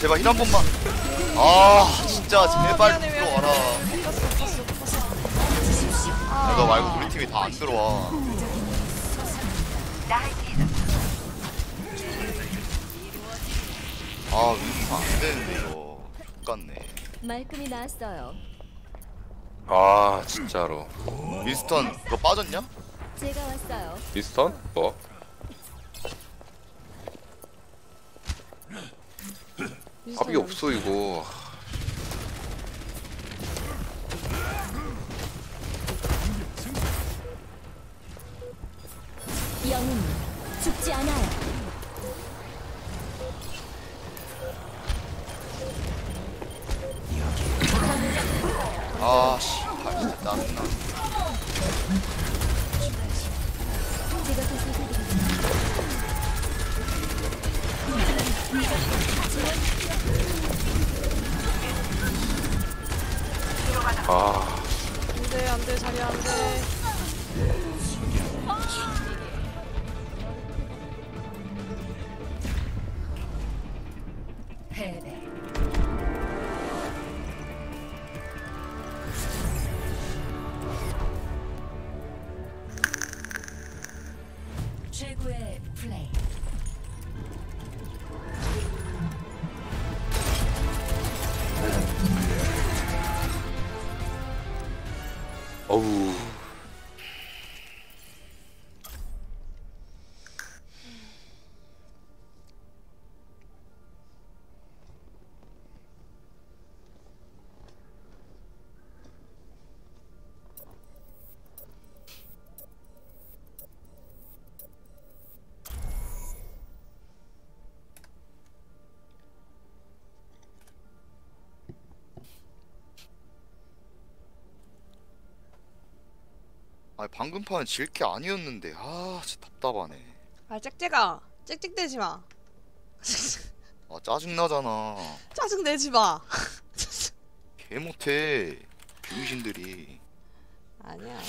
제발 힐 한 번만. 아 진짜 제발. 들어와라. 내가 말고 우리 팀이 다 안 들어와. 안 되는데 이거. 똑같네. 말끔히 나았어요. 아 진짜로 윈스턴 그거 빠졌냐? 제가 왔어요. 미스턴? 뭐? 답이 없어 이거 아니 방금 판은 질게 아니었는데 아 진짜 답답하네. 아 짹짹아 짹짹대지 마. [LAUGHS] 아 짜증 나잖아. 짜증 내지 마. 개 못해. 병신들이. 아니야.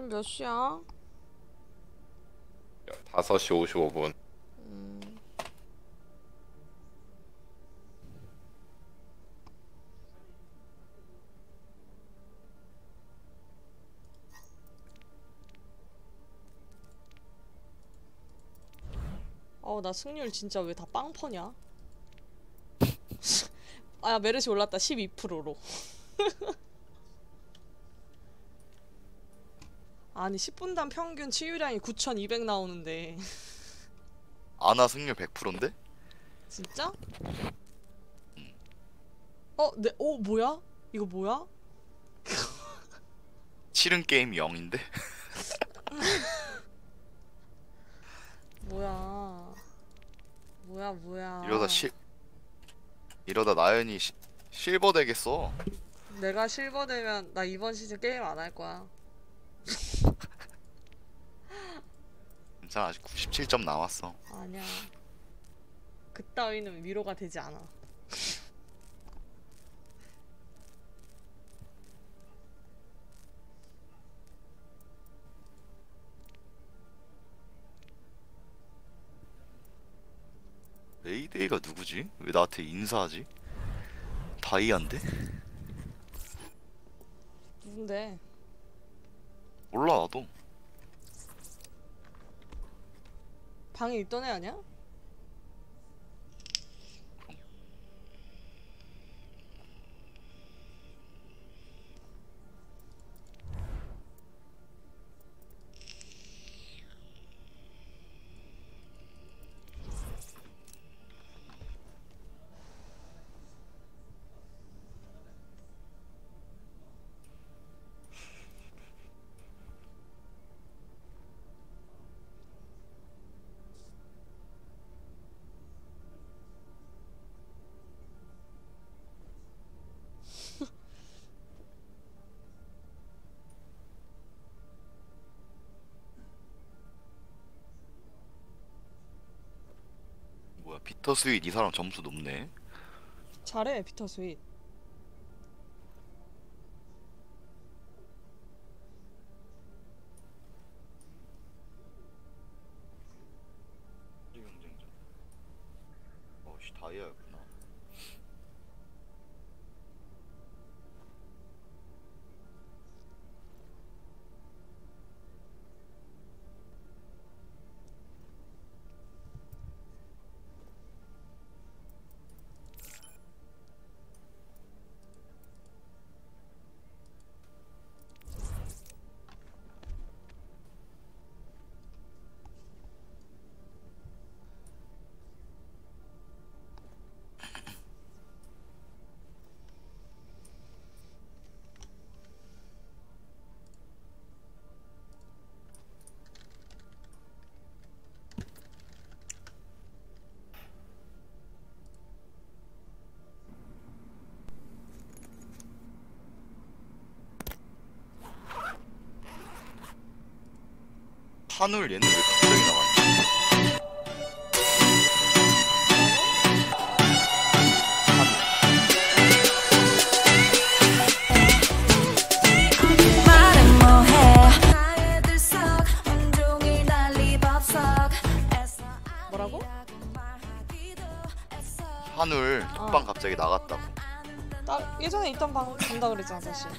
지금 몇 시야? 5시 55분. 음. 어우 나 승률 진짜 왜 다 빵퍼냐? [LAUGHS] 아 메르시 올랐다 12%로 [LAUGHS] 아니 10분당 평균 치유량이 9200 나오는데 아나 승률 100%인데? 진짜? 어, 네, 어 뭐야? 이거 뭐야? 치른 게임 0인데? [LAUGHS] 뭐야? 뭐야 뭐야? 이러다 실 이러다 나연이 시, 실버 되겠어. 내가 실버 되면 나 이번 시즌 게임 안 할 거야. [LAUGHS] 괜찮아 아직 97점 남았어. 아니야. 그따위는 위로가 되지 않아. [LAUGHS] 메이데이가 누구지? 왜 나한테 인사하지? 다이아인데? 누군데? 몰라 나도. 방에 있던 애 아니야? 비터 스윗 이 사람 점수 높네. 잘해 피터 스윗. 한울 얘는 왜 갑자기 나왔지? 뭐라고? 한울 톡방 갑자기 나갔다고. 나 예전에 있던 방 간다 그랬잖아 사실.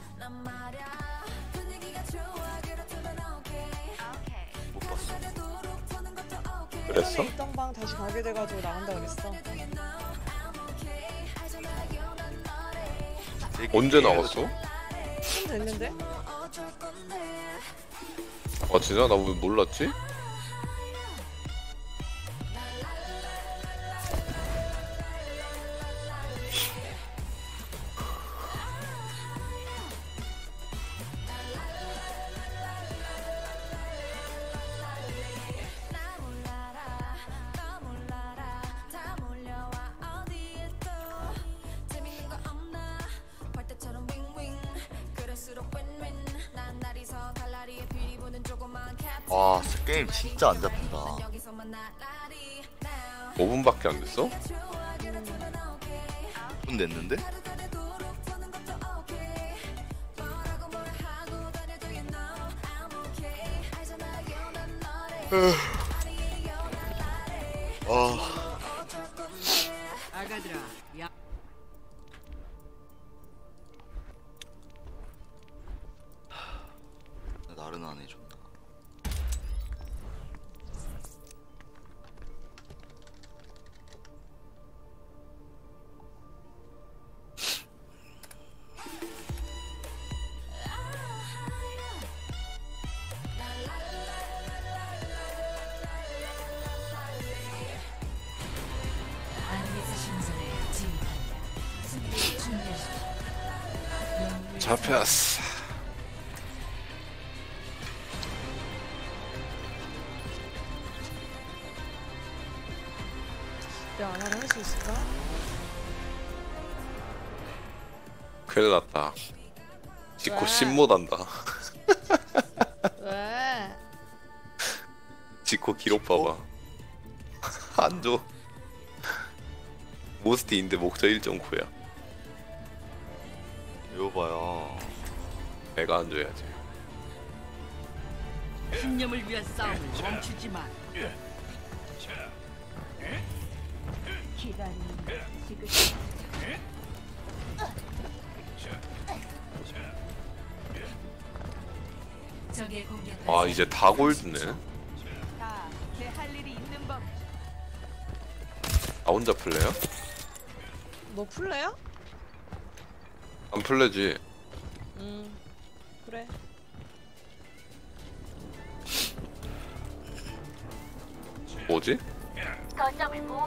그랬어? 예전에 있던 방 다시 가게 돼가지고 나간다 그랬어. 언제 나왔어? 좀 됐는데? 아 진짜 나 왜 몰랐지? 진짜 안 잡힌다. 5분밖에 안 됐어? 10분 됐는데? 잡혔어. 내가 안하를 할수 있을까? 큰일 났다. 지코 왜? 심 못한다. 왜? 지코 기록 봐봐. 안 줘. 모스티인데 목적 1.9야. 안 줘야지. 신념을 위한 싸움을 멈추지 마. 기다리는 지금. 아 이제 다 골드네. 나 혼자 플레야? 너 플레야? 안 플레지. 음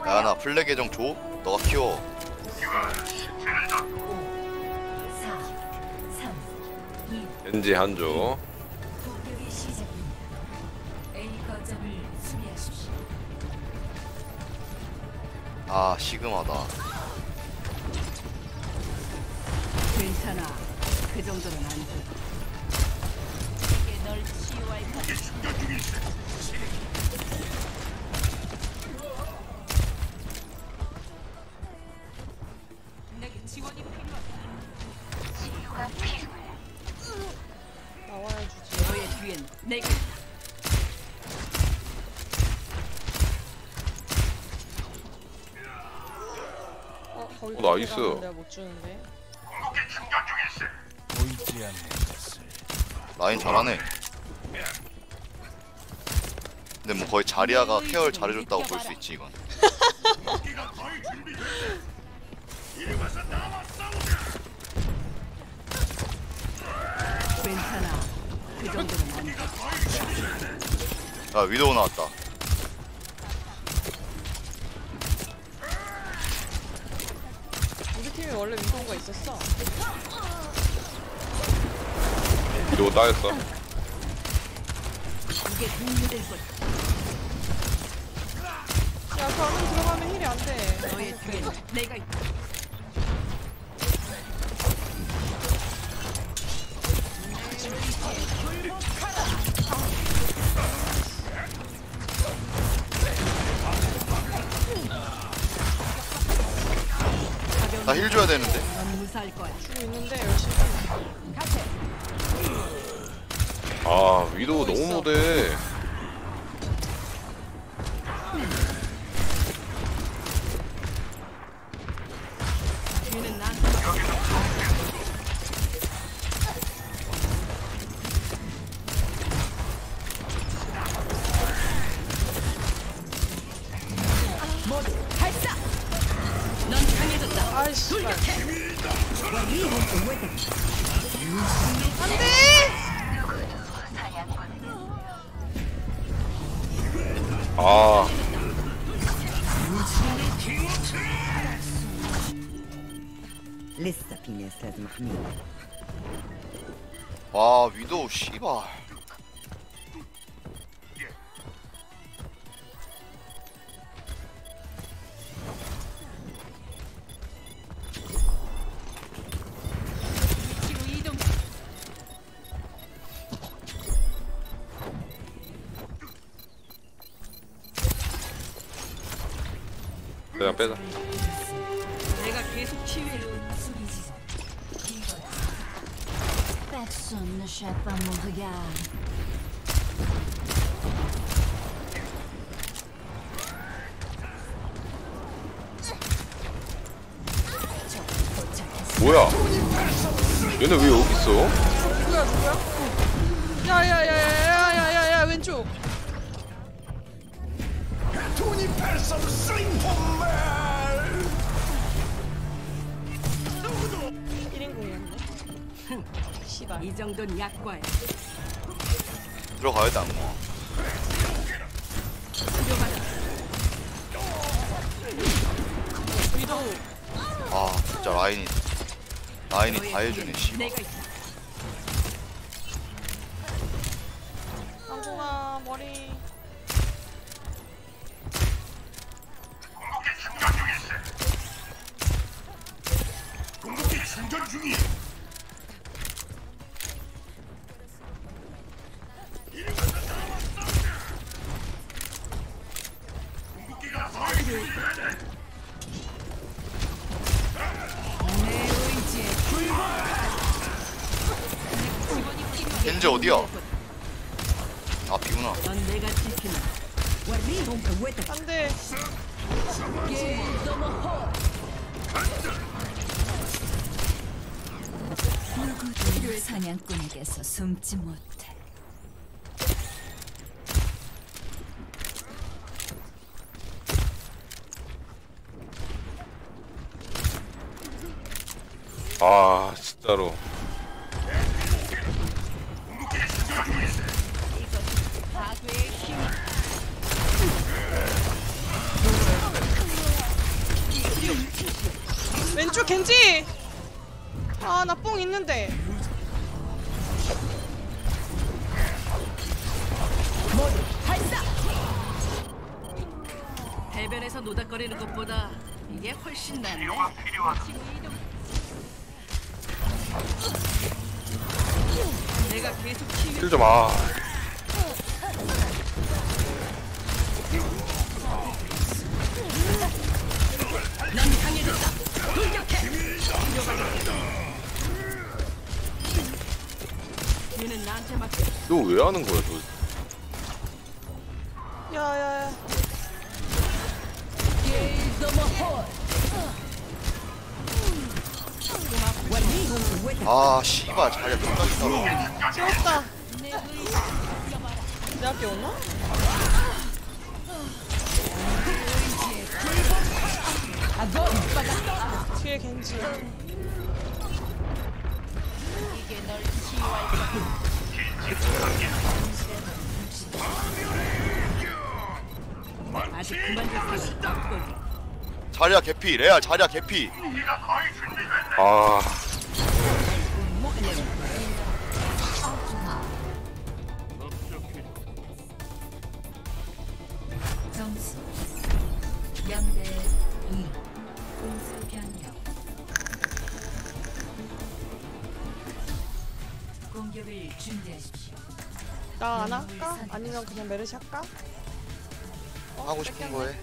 야나 플레 계정 줘? 너가 키워 4, 3, 2, 겐지 한조. 아 시그마다 괜찮아. 그 정도는 안 돼. nice. 내가 못 주는데 라인 잘하네 근데 뭐 거의 자리아가 care를 잘해줬다고 볼 수 있지 이건 괜찮아. 그 정도는. 야 위도우 나왔다 따였어. 얘네 왜 여기 있어? 누구야 누구야? 야야야야야야야야 왼쪽. 심포말 1인공이었네. 씨발. 이 정도는 약과야. 들어가야 돼 악마 위도. 아 진짜 라인이 라인이 다 해주네 씨내 Тьма 干嘛 개피 레알 자리야 개피 아, 점수 0대 2 공수 변경 공격을 준비하십시오 나 안 할까? 아니면 그냥 메르시 할까? 어? 하고 싶은. 거해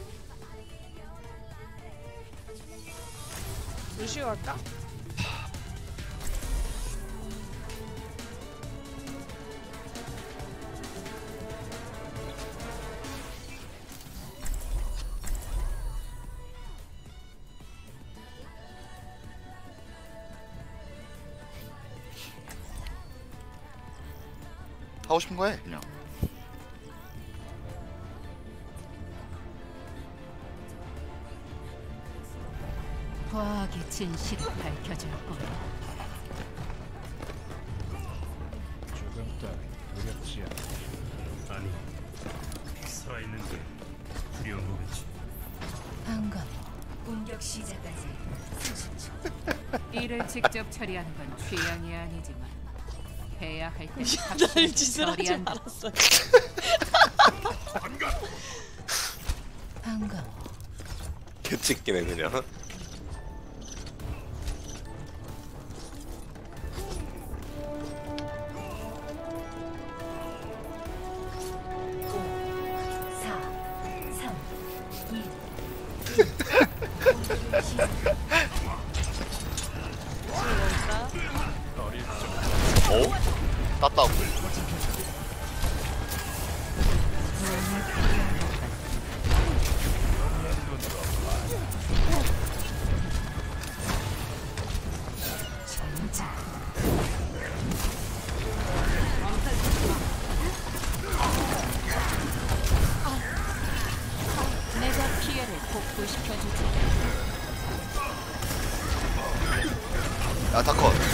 싶은 거해 그냥 과학의 진실이 밝혀질 거야. 조금 따위 두렵지 않아. 아니, 살아있는 게 두려운 거겠지. 반가워 공격 시작까지 30초 일을 직접 처리하는 건 취향이 아니지만 해야 할때 날 짓을 하지. 말았어요. 반가워 개찍기네 그냥. 야 다컷 겐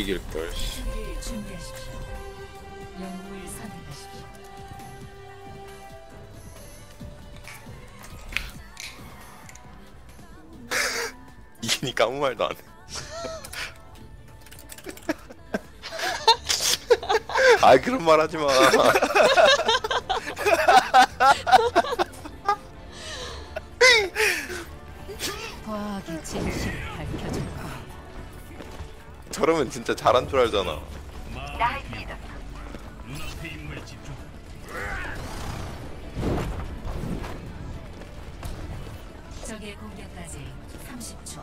이렇게 쉽게 이길 걸. 수비를 준비하십시오. 영웅을 선택하십시오. 이기니까 아무 말도 안 해. [LAUGHS] 아 그런 말 하지 마. 진짜 잘한 줄 알잖아. 눈앞의 임무에 집중. 적의 공격까지 30초.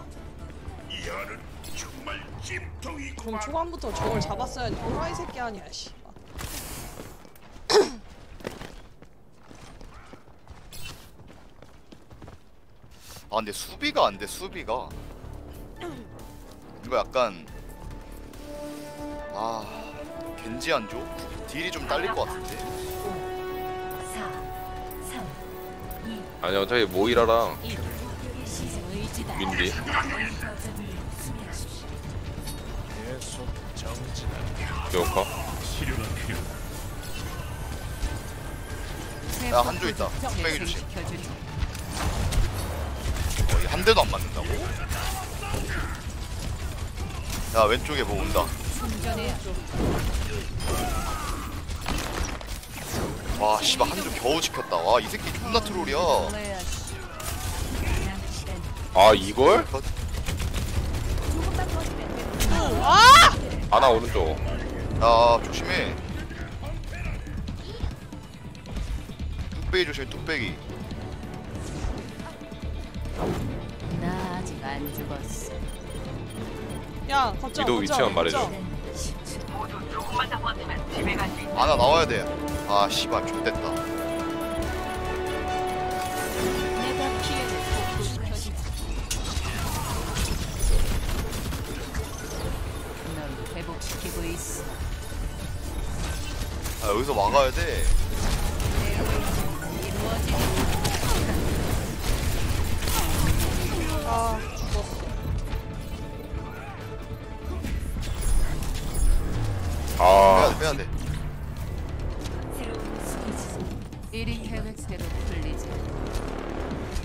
이 안은 정말 그럼 찜통이구만. 초반부터 저걸 잡았어야지. 호라이 새끼 아니야, 씨. 아 근데 수비가 안 돼 수비가 이거 약간 아 겐지 안 줘? 딜이 좀 딸릴 것 같은데 4, 3, 2, 아니 어차피 모이라랑. 민디. 필요. 야, 한조 있다. 뚝배기 조심. 거의 한 대도 안 맞는다고? 야 왼쪽에 뭐 온다 와 씨발 한조 겨우 지켰다 와 이 새끼 존나 트롤이야 아 이걸? 아! 아나 오른쪽. 야 조심해 뚝배기 조심해 뚝배기 나 아직 안 죽었어. 야, 거점. 위도 거점, 위치만 말해줘. 거점. 하나 나와야 돼 아 씨발 좋됐다 내가 피해를 복구시켜주지. 널 회복시키고 있어. 아 여기서 막아야 돼 아. 아 돼 빼야 돼 새로운 수비지. 일이 계획대로 풀리지.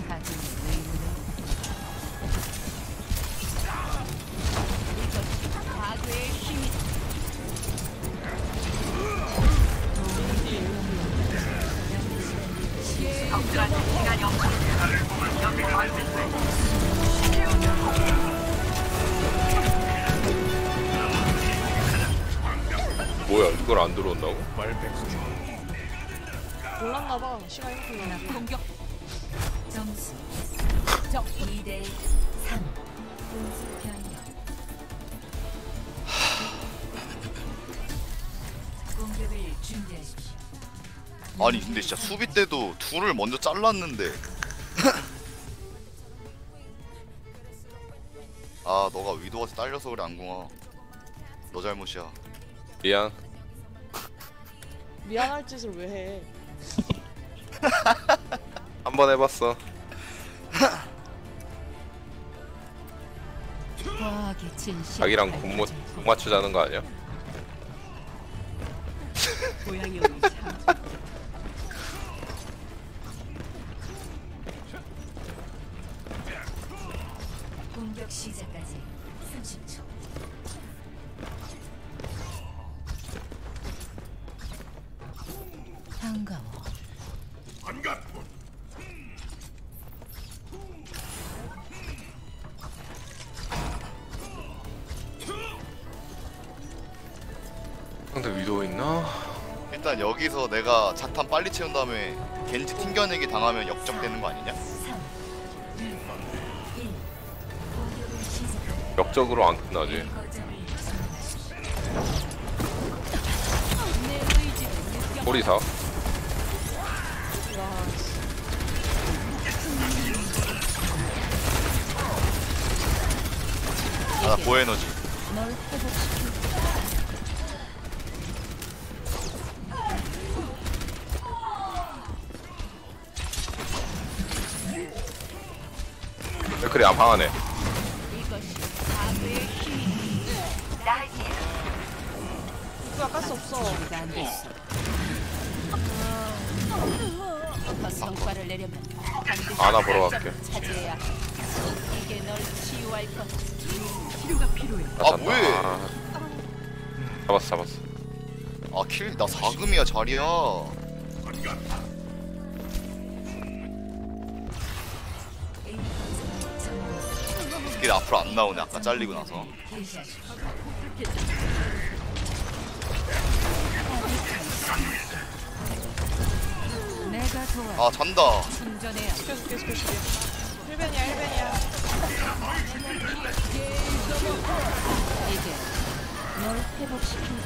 가진 의무는 이것이 과거의 힘이다. 뭐야 이걸 안 들어온다고? 몰랐나봐. 시간 이렇게 나 공격 점수 적 2대 3. 공수 변경. 공격을 준비하십시오. 아니 근데 진짜 수비 때도 둘을 먼저 잘랐는데 아 [LAUGHS] 아 너가 위도한테 딸려서 그래 안궁아 너 잘못이야 미안 미안할 짓을 왜 해? [LAUGHS] 한 번 해봤어. 자기랑 공모 공 맞추자는 거 아니야? 자탄 빨리 채운 다음에 겐지 튕겨내기 당하면 역적되는 거 아니냐? 3, 2, 1. 공격을 시작합니다. 역적으로 안 끝나지 와, 아 고에너지 사회의 힘. 이거 아까 수 없어. 이가 안 됐어. 더 성과를 내려면 반드시 아나 보러 갈게. 거점을 차지해야 해. 이게 널 치유할 것. 치료가 필요해. 나 아, 잤다. 뭐해? 아. 잡았어 잡았어 아킬 나 4금이야 자리야 잘리고 나서. 아 잔다 충전해야 계속 계속 계속. 힐벤이야 힐벤이야. 이제 널 회복시킨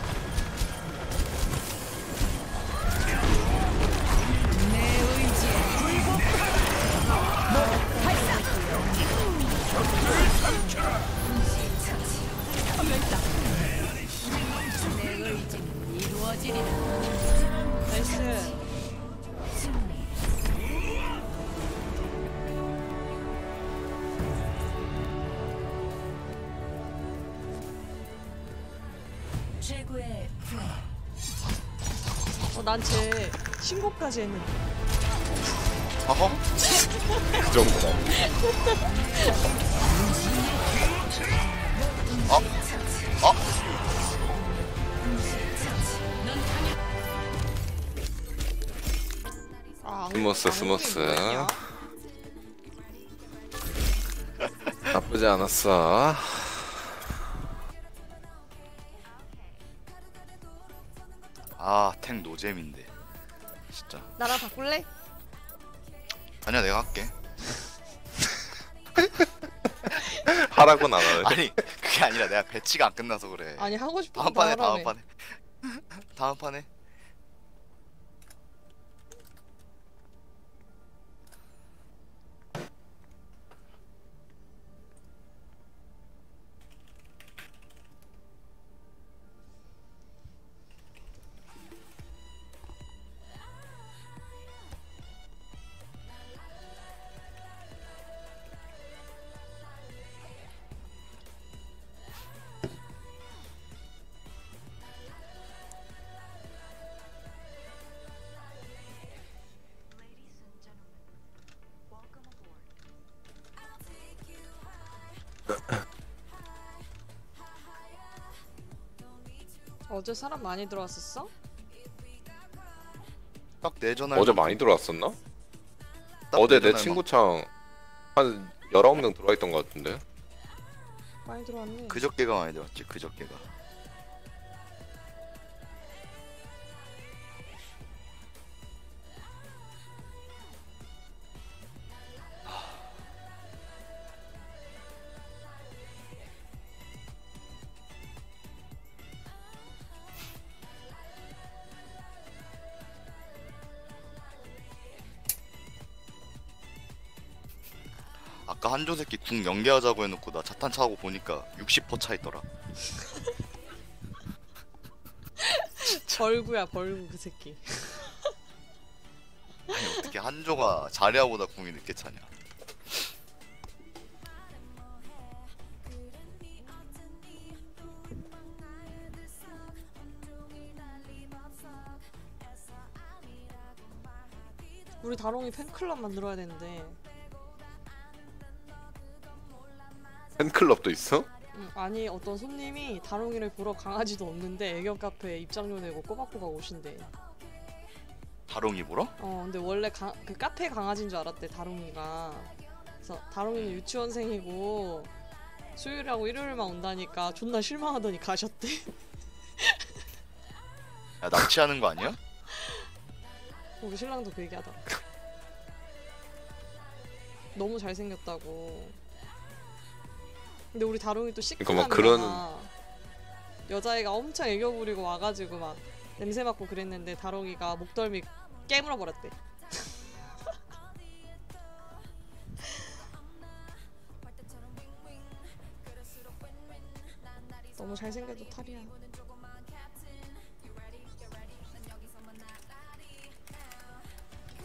난쟤 신고까지 했는데. 어허? 그 정도다 어? 어? 아, 안- 스무스 안 스무스 뭐냐? 나쁘지 않았어 아니야 내가 할게. [LAUGHS] 안 하네 [LAUGHS] 아니 그게 아니라 내가 배치가 안 끝나서 그래. 아니 하고 싶은 다음 거 판에. 다음 판에. [LAUGHS] 다음 판에 어제 사람 많이 들어왔었어? 딱 내전할 어제 많이 들어왔었나? 딱 어제 내 친구창 한 19명 들어와 있던 것 같은데 많이 들어왔네. 만- 그저께가 많이 들었지 그저께가 아 아까 한조 새끼 궁 연계하자고 해놓고 나 차탄 차고 보니까 60% 차있더라 [LAUGHS] 벌구야 벌구 그 새끼. [LAUGHS] 아니 어떻게 한조가 자리아보다 궁이 늦게 차냐 우리 다롱이 팬클럽 만들어야 되는데. 팬클럽도 있어? 음, 아니 어떤 손님이 다롱이를 보러 강아지도 없는데 애견 카페에 입장료 내고 꼬박꼬박 오신대. 다롱이 물어? 어 근데 원래 가, 그 카페 강아지인 줄 알았대 다롱이가. 그래서 다롱이는 유치원생이고 수요일하고 일요일만 온다니까 존나 실망하더니 가셨대. [LAUGHS] 야 납치하는 거 아니야? [LAUGHS] 우리 신랑도 그 얘기하더라. 너무 잘생겼다고. 근데 우리 다롱이 또 그러니까 시크하잖아. 막 여자애가 엄청 애교 부리고 와가지고 막 냄새 맡고 그랬는데 다롱이가 목덜미 깨물어 버렸대. [LAUGHS] 너무 잘생겨도 탈이야.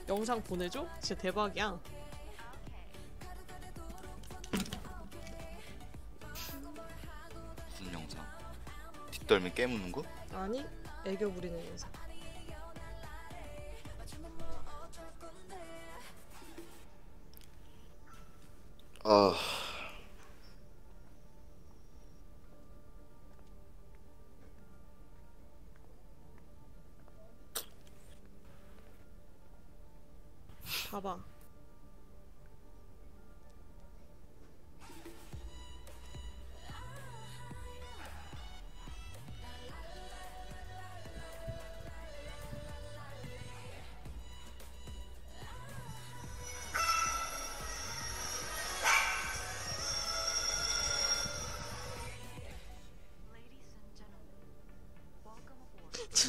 영상 보내줘? 진짜 대박이야. 뒷덜미 깨무는 거? 아니 애교 부리는 영상. 아 봐봐.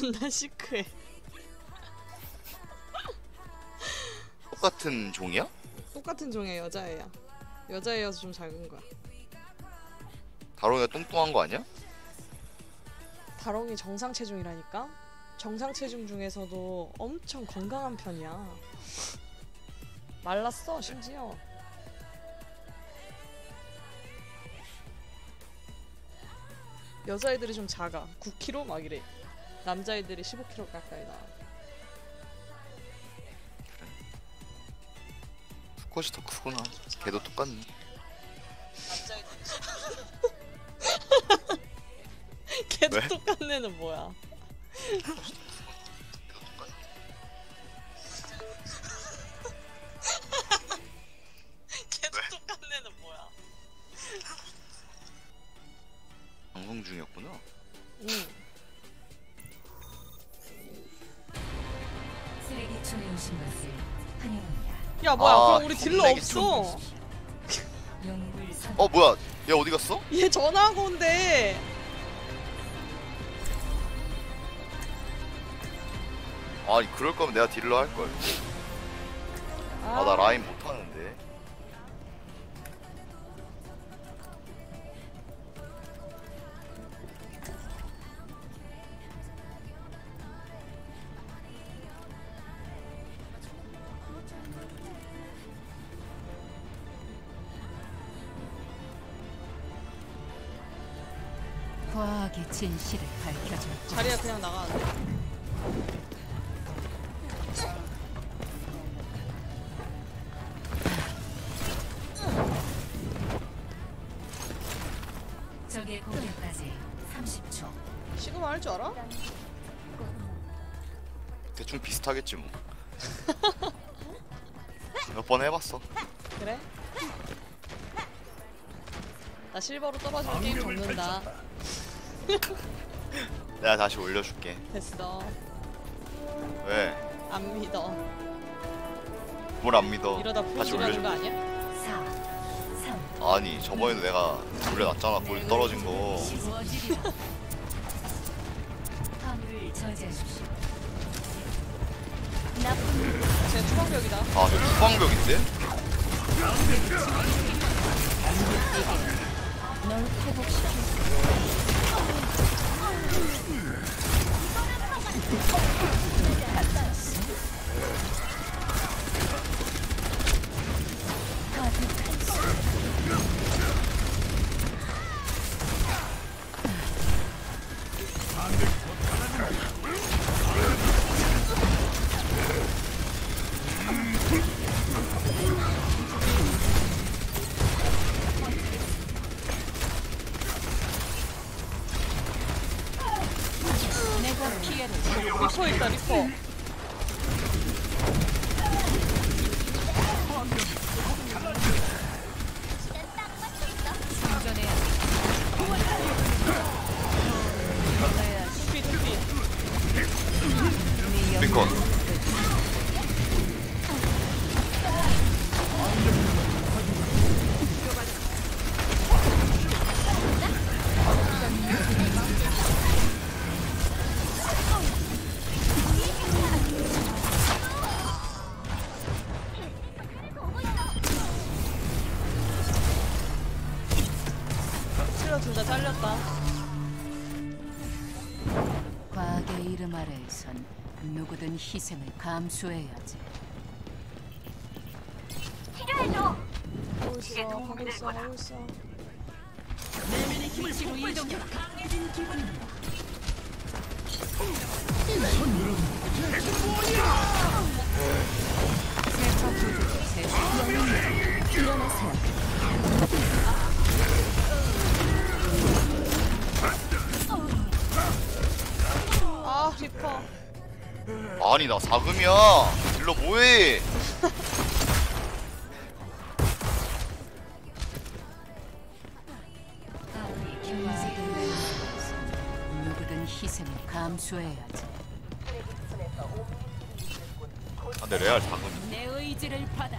존나 시크해. [LAUGHS] 똑같은 종이야? 똑같은 종의 여자애야. 여자애여서 좀 작은 거야. 다롱이가 뚱뚱한 거 아니야? 다롱이 정상 체중이라니까? 정상 체중 중에서도 엄청 건강한 편이야. 말랐어, 심지어. 여자애들이 좀 작아. 9kg 막 이래. 남자애들이 15kg 가까이 나와. 수컷이 더 크구나 걔도 똑같네 [LAUGHS] 걔도 왜? 애는 뭐야? [LAUGHS] 뭐야? 아, 그럼 우리 딜러 없어. 어 뭐야 얘 어디 갔어? [LAUGHS] 얘 전화하고 온대. 아니 그럴 거면 내가 딜러 할걸 아 나 라인 못하는 진실을 밝혀줄 자리야 그냥 나가는데. 적의 공격까지 30초. 시그마 할 줄 알아? 대충 비슷하겠지 뭐 [LAUGHS] 몇 번 해봤어 그래? 나 실버로 떨어지면 게임 접는다. [LAUGHS] 내가 다시 올려줄게 됐어. 왜? 안 믿어. 뭘 안 믿어 이러다 다시 거 올려줄게 아니야? 4, 3, 아니 저번에도 내가 올려놨잖아 골 떨어진 거. 쟤 투방벽이다. 아, 저 투방벽인데? 널 회복시켜. 見とれるのか!? 희생을 감수해야지. 하고 있어 하고 있어 하고 있어. 위치로 이동해. 세차 아니 나 사금이야 딜러 뭐해 누구든 희생을 감수해야지. 아, 레알 사금 내 의지를 받아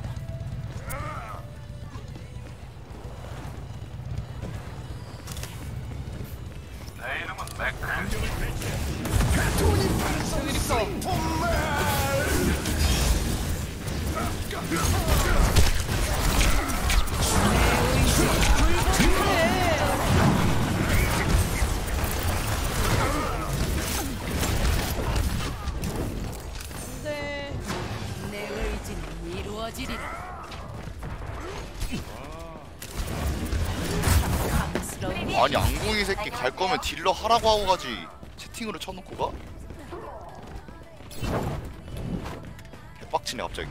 거면 딜러 하라고 하고 가지 채팅으로 쳐놓고 가? 개빡치네 갑자기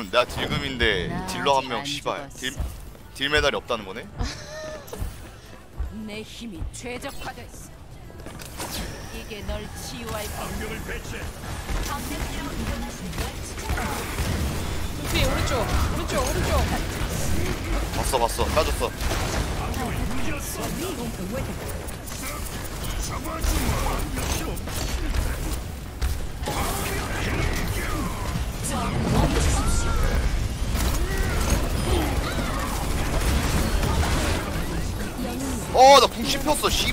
그럼 나 딜금인데 딜러 한 명 씨발. 딜, 딜 메달이 없다는 거네? 내 힘이 최적화됐어. 이게 널 치유할 방법을 두피 오른쪽. 오른쪽 오른쪽. 봤어 봤어. 따졌어 어나 궁 씹혔어 씨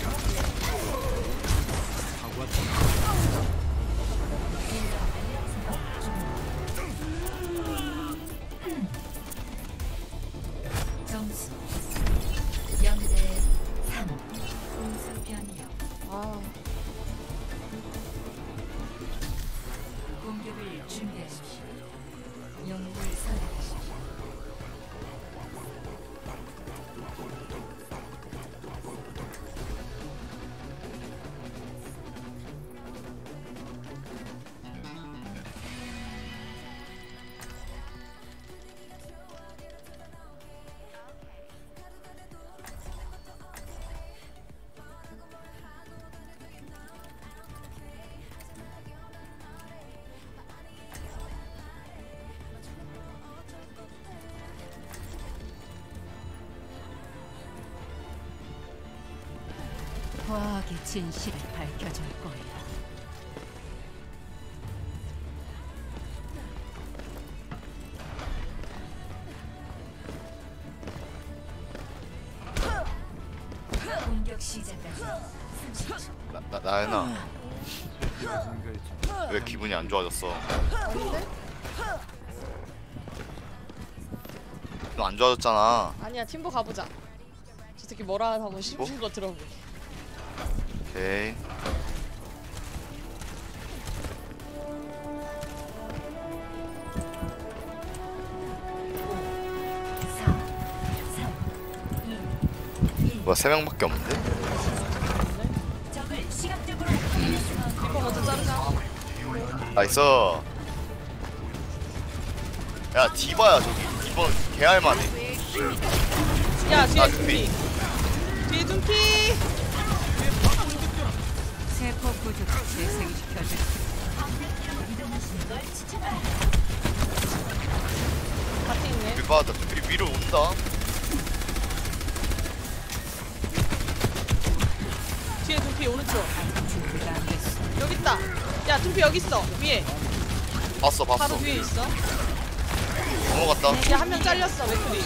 과학의 진실을 밝혀줄 거야. 공격 시작까지 30초. 나, 나 나연아 왜 기분이 안 좋아졌어? 너안 좋아졌잖아. 아니야 팀보 가보자. 저 새끼 뭐라 하고 싶은 거 들어보게. 오케이. 뭐야 세 명밖에 없는데? 적을 시각적으로 팀보 먼저 자르자. nice. 야 디바야 저기 이번 개할만해. 야 뒤에 아, 둠피. 뒤에 둠피. 재생시켜줄 같이 있네. 디바 나 둘이 위로 온다. 뒤에 둠피 오른쪽. 준비가 안 됐어. 여기 있다. 야 둠피 여기 있어. 위에. 봤어 봤어. 바로 뒤에 있어. 넘어갔다. 야 한 명 잘렸어 맥크리.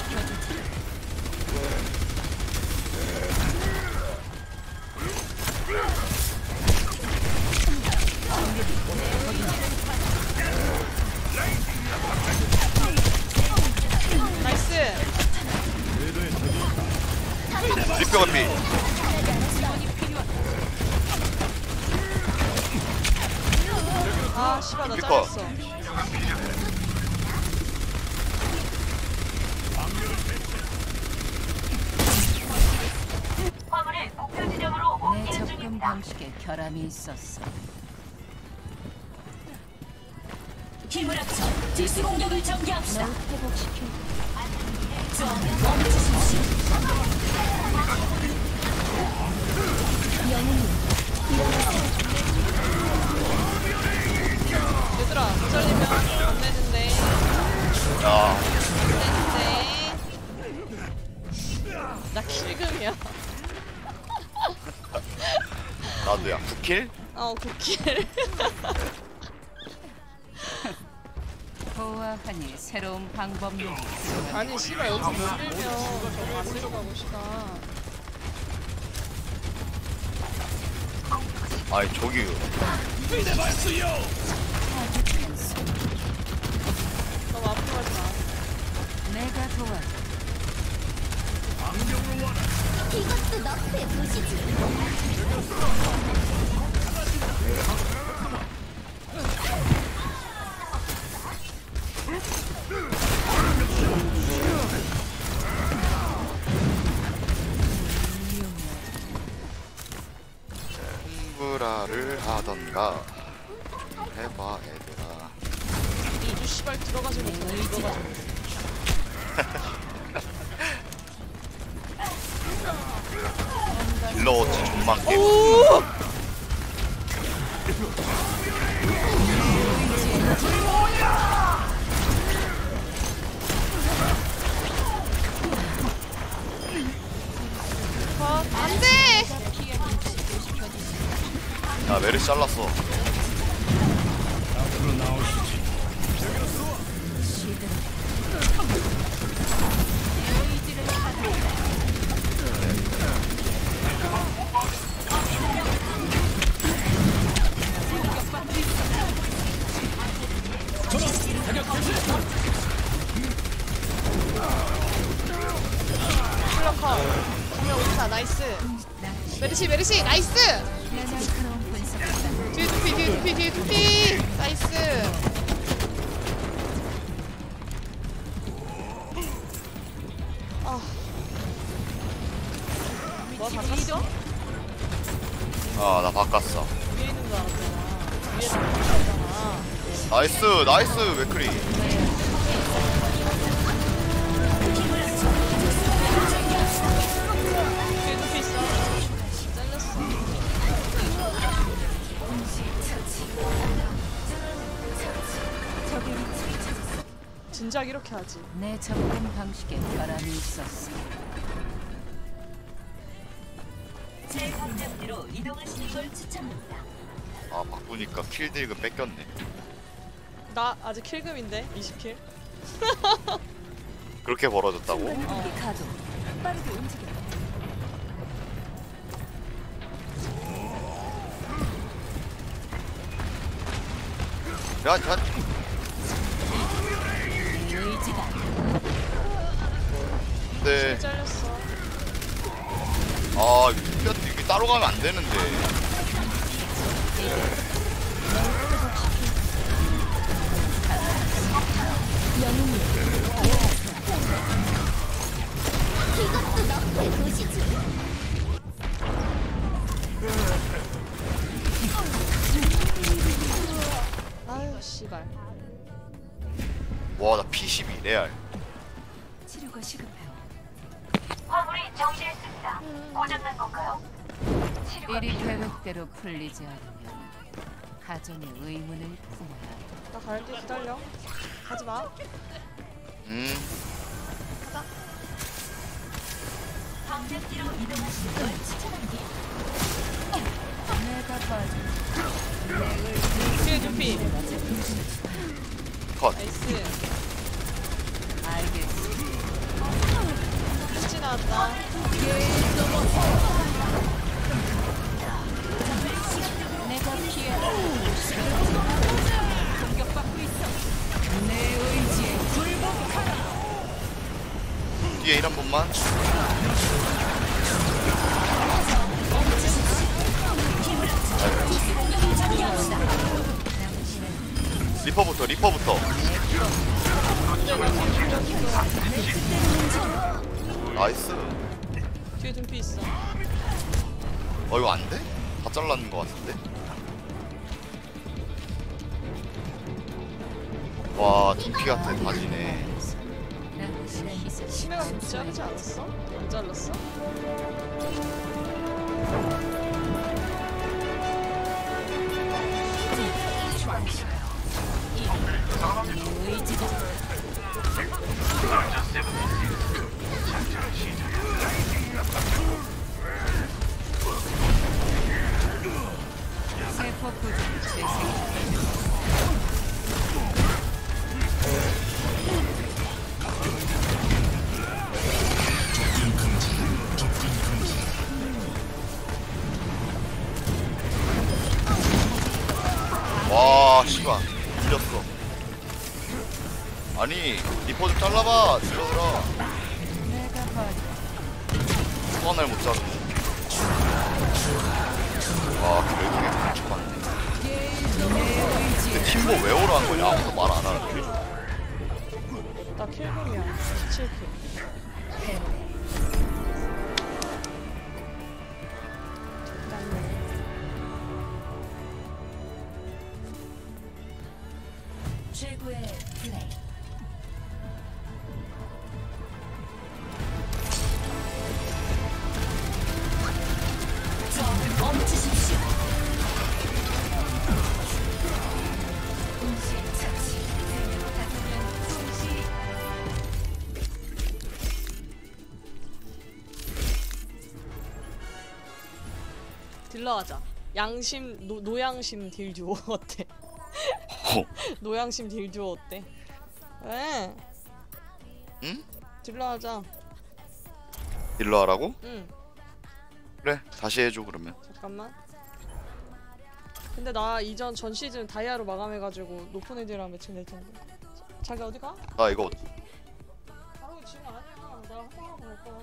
저기 너 아. 찼어? 아나 바꿨어. 위에 있는 줄 알았잖아. 위에 있는 줄 알았잖아. 나이스 나이스 맥크리. 뒤 진작 이렇게 하지. 내 접근 방식에 결함이 있었어. 제 방벽 뒤로 이동하시는 걸 추천합니다. 아 바꾸니까 킬딜금 뺏겼네. 나 아직 킬금인데 20킬. [LAUGHS] 그렇게 벌어졌다고? 가동. 빠르게 움직여. 야, 자, 네. 잘렸어. 아, 이거 이게 따로 가면 안 되는데. 아유 씨발. 와, 나 P12 레알. 치료가 시급해 요. 일이 계획대로 풀리지 않으면 가정의 의문을 품어야 나 갈게 기다려. 가지 마. 음, 방벽 뒤로 이동하시는 걸 추천합니다. 내가 빠져 뒤에 둠피. 컷. nice. 알겠어 나왔다. 내가 피해 공격받고 있어 내 의지에 굴복하라 뒤에 heal 한 번만. 리퍼부터, 리퍼부터. nice. 뒤에 둠피 있어. 어, 이거 안 돼? 다 잘랐는 것 같은데? 와, 둠피 같아, 다지네. 난 시간이 있어 시메가 좀 자르지 않았어? 안 잘랐어? 와, 씨발. 밀렸어. 아니, 리퍼 좀 잘라봐. 또 하나를 못 자르 왜 오라 한 거냐? 양심 no, no양심 deal 듀오 [LAUGHS] 어때? no양심 deal 듀오 어때? 왜? 응? 딜러 하자. 힐러 하라고? 응. 그래, 다시 해줘, 그러면. 잠깐만. 근데 나 이전 전 시즌 다이아로 마감해가지고 높은 애들이랑 매칭 될 텐데. 자, 자기 어디 가? 나 이거 바로 지금 아니야. 나 한번 하고 갈 거야.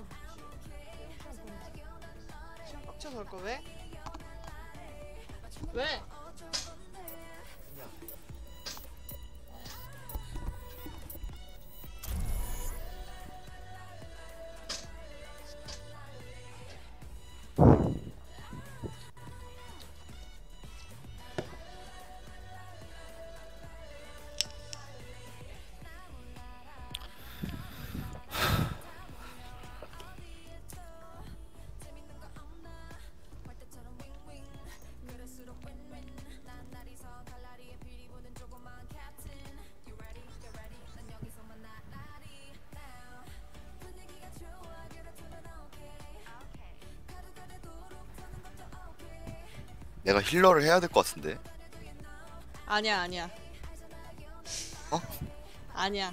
시간 빡쳐서 갈 거야. 왜? 왜? 내가 힐러를 해야 될 것 같은데. 아니야 아니야. 어? 아니야.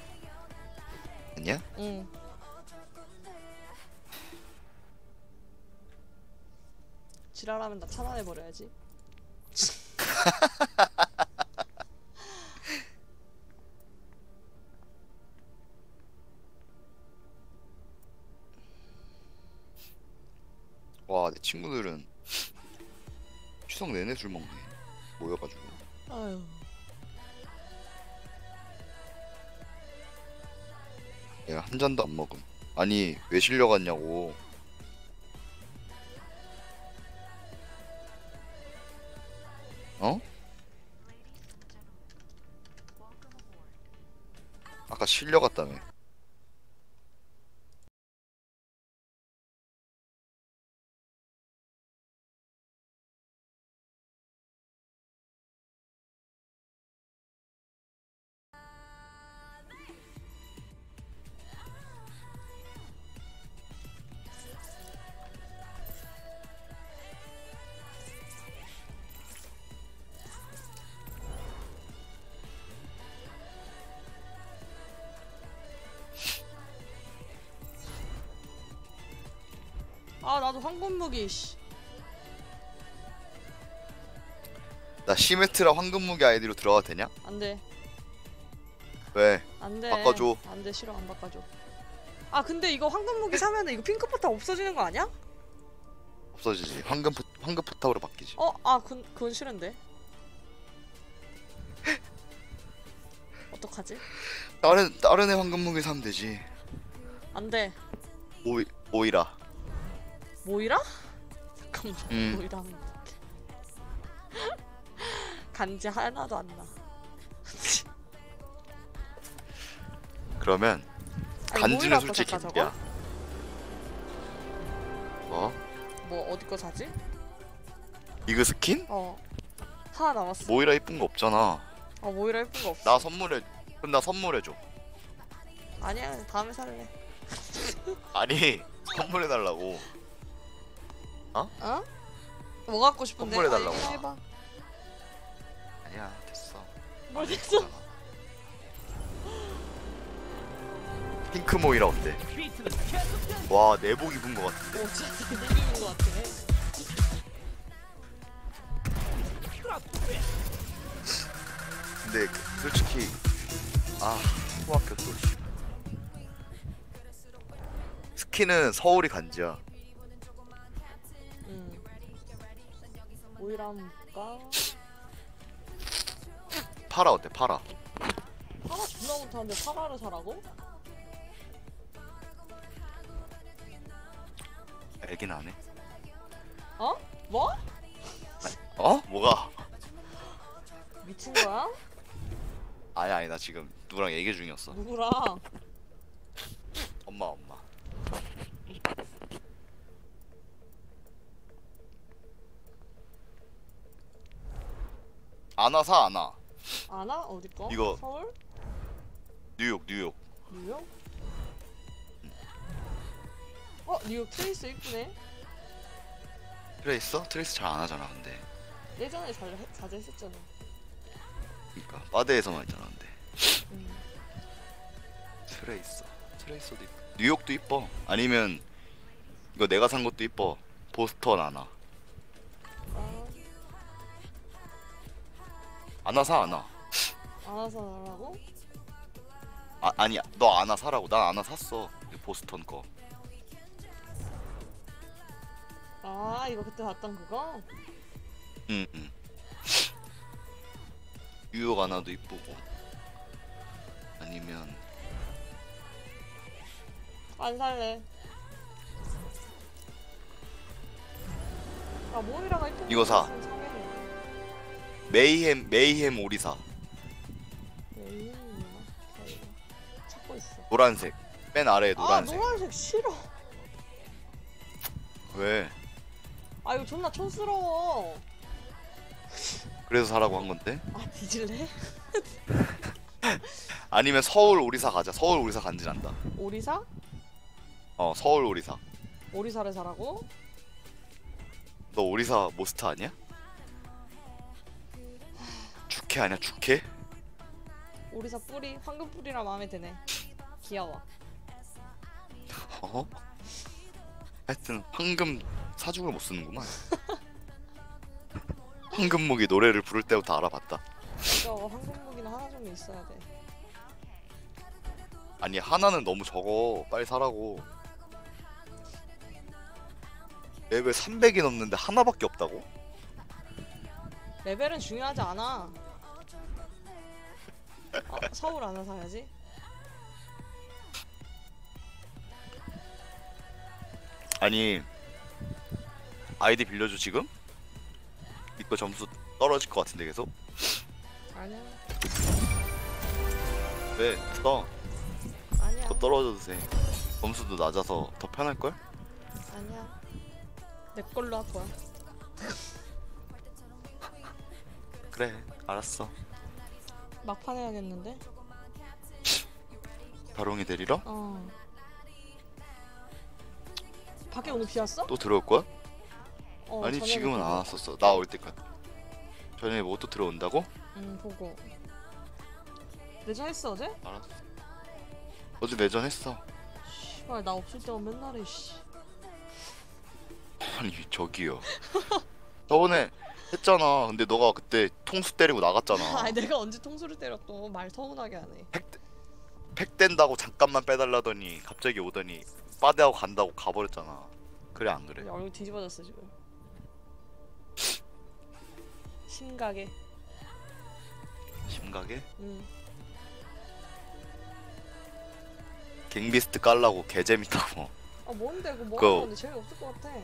아니야? 응. 지랄하면 나 차단해 버려야지. [LAUGHS] 잔도 안 먹음. 아니, 왜 실려갔냐고. 나도 황금 무기. 씨. 나 시메트라 황금무기 아이디로 들어가도 되냐? 안 돼. 왜? 안 돼. 바꿔줘. 안 돼. 싫어. 안 바꿔줘. 아 근데 이거 황금 무기 사면은 이거 핑크 포탑 없어지는 거 아니야? 없어지지. 황금 포, 황금 포탑으로 바뀌지. 어? 아 그, 그건 싫은데. [LAUGHS] 어떡하지? 다른 다른 애 황금무기 사면 되지. 안 돼. 모이 모이라. 모이라? 잠깐만. 음. 모이라 하면 어떡해. 간지 하나도 안 나. 그러면 아니, 간지는 모이라 솔직히 저거? 야. 어? 뭐 어디 거 사지? 이그 스킨? 어. 하나 남았어. 모이라 이쁜 거 없잖아. 어 모이라 예쁜 거 없어. 나 선물해. 그럼 나 선물해 줘. 아니야 다음에 살래. 아니 선물해 달라고. 어? 뭐 갖고 싶은데? 선물해달라고. 아. 아니야 됐어. 뭘 됐어? 핑크 모이라 어때? 와 내복 입은 거 같은데. 오 진짜 대박인 것 같아. 근데 그- 솔직히 아 초등학교 또 씨. 스킨은 서울이 간지야. 모이라 한번 볼까? 파라 어때? 파라. 파라 존나 못하는데 파라를 사라고? 알긴 안 해. 어? 뭐? 어? 뭐가? 미친 거야? 아니 아니 나 지금 누구랑 얘기 중이었어. 누구랑? 엄마 엄마. 안 와서 안 와. 아나? 어디 거? 이거. 서울? 뉴욕 뉴욕. 뉴욕? 어 뉴욕 트레이서 이쁘네. 트레이서? 트레이서 잘 안 하잖아 근데. 예전에 잘 해- 자주 했었잖아. 그러니까 빠대에서만 했잖아 근데. 음. 트레이서. 트레이서도 이뻐. 뉴욕도 이뻐. 아니면 이거 내가 산 것도 이뻐. 보스턴 아나. 아나 사 아나. 아나 사라고? 아 아니야. 너 아나 사라고. 난 아나 샀어. 그 보스턴 거. 아 이거 그때 봤던 그거? 응 응. 뉴욕 아나도 이쁘고. 아니면 안 살래. 아 모이라가 이쁜 이거 사. 메이햄 메이햄 오리사. 찾고 있어. 노란색. 맨 아래에 노란색. 아 노란색 싫어. 왜? 아 이거 존나 촌스러워. 그래서 사라고 한 건데? 아 뒤질래? [LAUGHS] 아니면 서울 오리사 가자. 서울 오리사 간지난다. 오리사? 어 서울 오리사. 오리사를 사라고? 너 오리사 모스트 아니야? 죽해 아니야 죽해? 오리사 뿌리 황금 뿌리라 마음에 드네. 귀여워. 어? 하여튼 황금 사죽을 못 쓰는구만. [LAUGHS] 황금목이 노래를 부를 때부터 알아봤다. 이거 황금 무기는 하나 정도 있어야 돼. 아니 하나는 너무 적어. 빨리 사라고. 레벨 300이 넘는데 하나밖에 없다고? 레벨은 중요하지 않아. 어, 서울 하나 사야지. 아니 아이디 빌려줘 지금? 이거 점수 떨어질 것 같은데 계속? 아니야. 왜? 써. 아니야. 그거 떨어져도 돼. 점수도 낮아서 더 편할 걸? 아니야. 내 걸로 할 거야. 그래 알았어. 막판 해야겠는데? 다롱이 데리러? 어. 밖에 오늘 비 왔어? 또 들어올 거야? 어, 아니 저녁에 지금은 보고. 안 왔었어. 나 올 때까지. 저녁에 뭐 또 들어온다고? 응 보고. 내전했어 어제? 알았어. 어제 내전했어. 씨발 나 없을 때만 맨날 해 씨. 아니 저기요. [LAUGHS] 저번에 했잖아. 근데 너가 그때 통수 때리고 나갔잖아. [LAUGHS] 아 내가 언제 통수를 때렸어 말 서운하게 하네. 팩 뗀다고 잠깐만 빼달라더니 갑자기 오더니 빠대하고 간다고 가버렸잖아. 그래 안 그래? 야, 얼굴 뒤집어졌어 지금. 심각해. 심각해? 응. 갱비스트 깔라고 개재밌다고. 아 뭔데 뭐 그거- 하는 건데 재미없을 것 같아.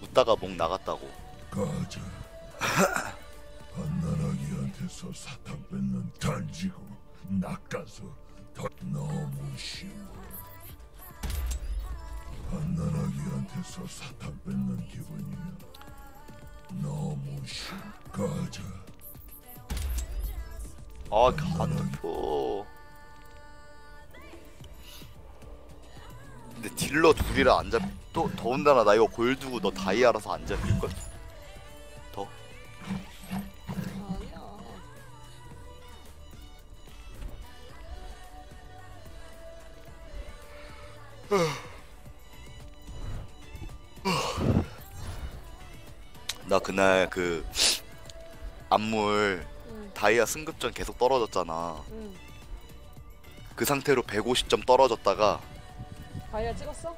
웃다가 목 나갔다고. 가자. 한나라기한테서 사탕 뺏는 단지고 낚아서 더 너무 쉬워. 한나라기한테서 사탕 뺏는 기분이면 너무 쉬워. 가자. 아 간투표. 근데 딜러 둘이라 안 잡. 또 더군다나 나 이거 골두고 너 다이아라서 안 잡힐 걸? 나 그날 그 안물 응. 다이아 승급전 계속 떨어졌잖아. 응. 그 상태로 150점 떨어졌다가 다이아 찍었어?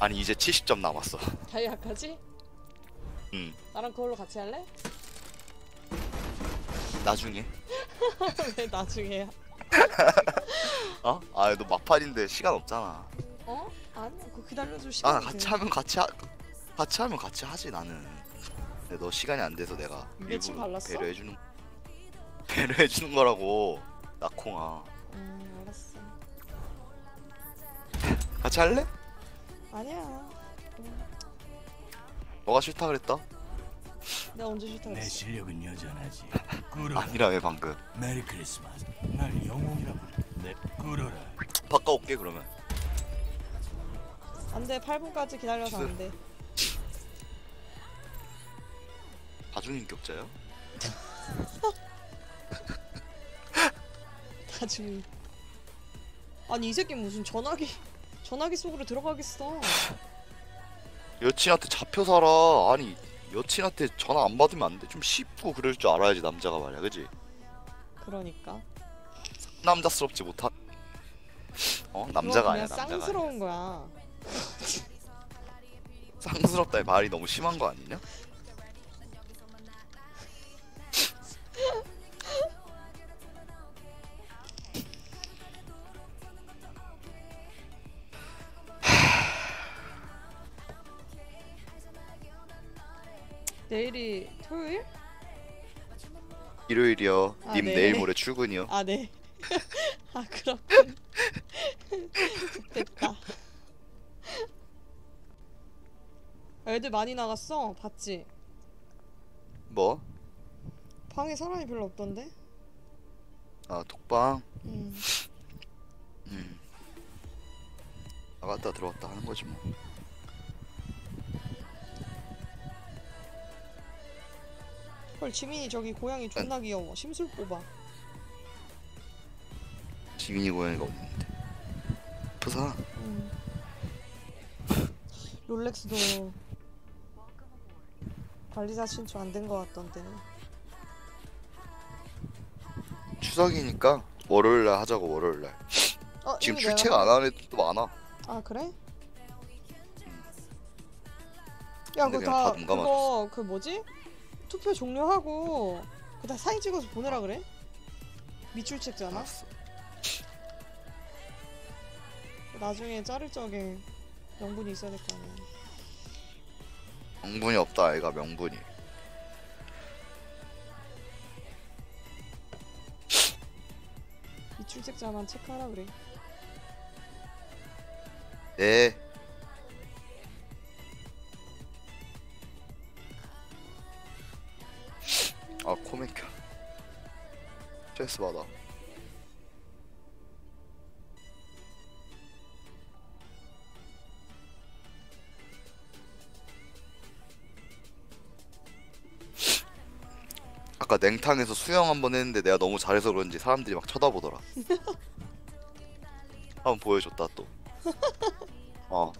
아니 이제 70점 남았어. 다이아까지? 응. 나랑 그걸로 같이 할래? 나중에. [LAUGHS] 왜 나중에야? 어? 아 너 막판인데 시간 없잖아. 어? 아니야 그거 기다려줄 시간 아 같이 하면 같이 하 같이 하면 같이 하지 나는. 근데 너 시간이 안 돼서 내가 입에 침 일부러 발랐어? 배려해 주는 [LAUGHS] 배려해 주는 거라고 나콩아. 음 알았어 같이 할래? 아니야 너가 싫다 그랬다? 내가 언제 싫다 내 그랬어 실력은 여전하지. [LAUGHS] 끌어라. 아니라며 방금. 메리 크리스마스. 날 영웅이라 부르. 내 끌어라. 바꿔올게 그러면. 안돼 8분까지 기다려서 안돼 다중인 격자요? 나중에 아니 이 새끼 무슨 전화기 전화기 속으로 들어가겠어 [LAUGHS] 여친한테 잡혀 살아. 아니 여친한테 전화 안 받으면 안 돼. 좀 쉽고 그럴 줄 알아야지 남자가 말이야, 그지? 그러니까 남자스럽지 못한. 어 남자가 아니야 남자가. 아니야. 쌍스러운 거야 [LAUGHS] 쌍스럽다의 말이 너무 심한 거 아니냐? 내일이 토요일? 일요일이요. 아, 님 네. 내일 모레 출근이요. 아 네. [LAUGHS] 아 그렇군. [LAUGHS] 됐다. 애들 많이 나갔어. 봤지? 뭐? 방에 사람이 별로 없던데? 아 독방. 음. 음. 나갔다 들어왔다 하는 거지 뭐. 헐 지민이 저기 고양이 존나 귀여워. 심술 뽑아. 지민이 고양이가 어딨는데 부사 음. 롤렉스도 관리사 신청 안 된 거 같던데. 추석이니까 월요일날 하자고 월요일날 어, 지금 이미 내가 출첵 안 하는 애들도 많아 아 그래? 야 근데 그거 그냥 다 다 눈 감아줬어. 그거 그 뭐지? 투표 종료하고 그다 사진 찍어서 보내라 그래? 미출책잖아. 나중에 자를 적에 명분이 있어야 될 거 아니야. 명분이 없다 아이가 명분이 미출책자만 체크하라 그래. 네 아, 코 맥혀. 스트레스 받아. 아까 냉탕에서 수영 한 번 했는데 내가 너무 잘해서 그런지 사람들이 막 쳐다보더라. [LAUGHS] 한번 보여줬다 또. 어.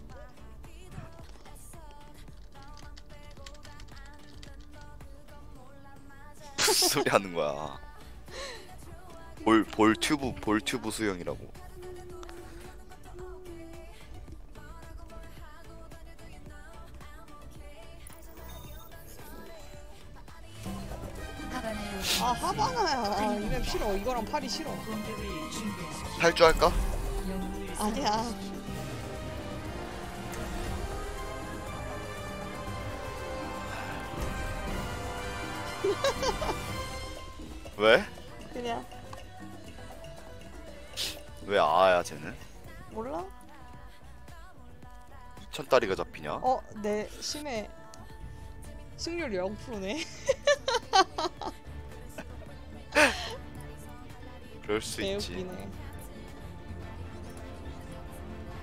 무슨 소리 하는 거야? 볼, 볼 튜브, 볼 튜브 수영이라고. 아 하바나야. 아, 이맵 싫어. 이거랑 팔이 싫어. 탈주 할까? 아니야. [LAUGHS] 왜? 그냥 왜 아야 쟤는? 몰라? 천다리가 잡히냐? 어, 내 심해 승률 0%네. [LAUGHS] 그럴 수 있지. 개웃기네.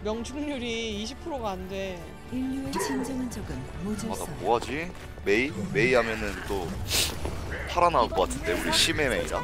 명중률이 20%가 안 돼. 인류의 진정한 적은 아, 모질서. 나 뭐하지? 메이? 메이 하면은 또 팔아 나올 것 같은데 우리 심해 메이라.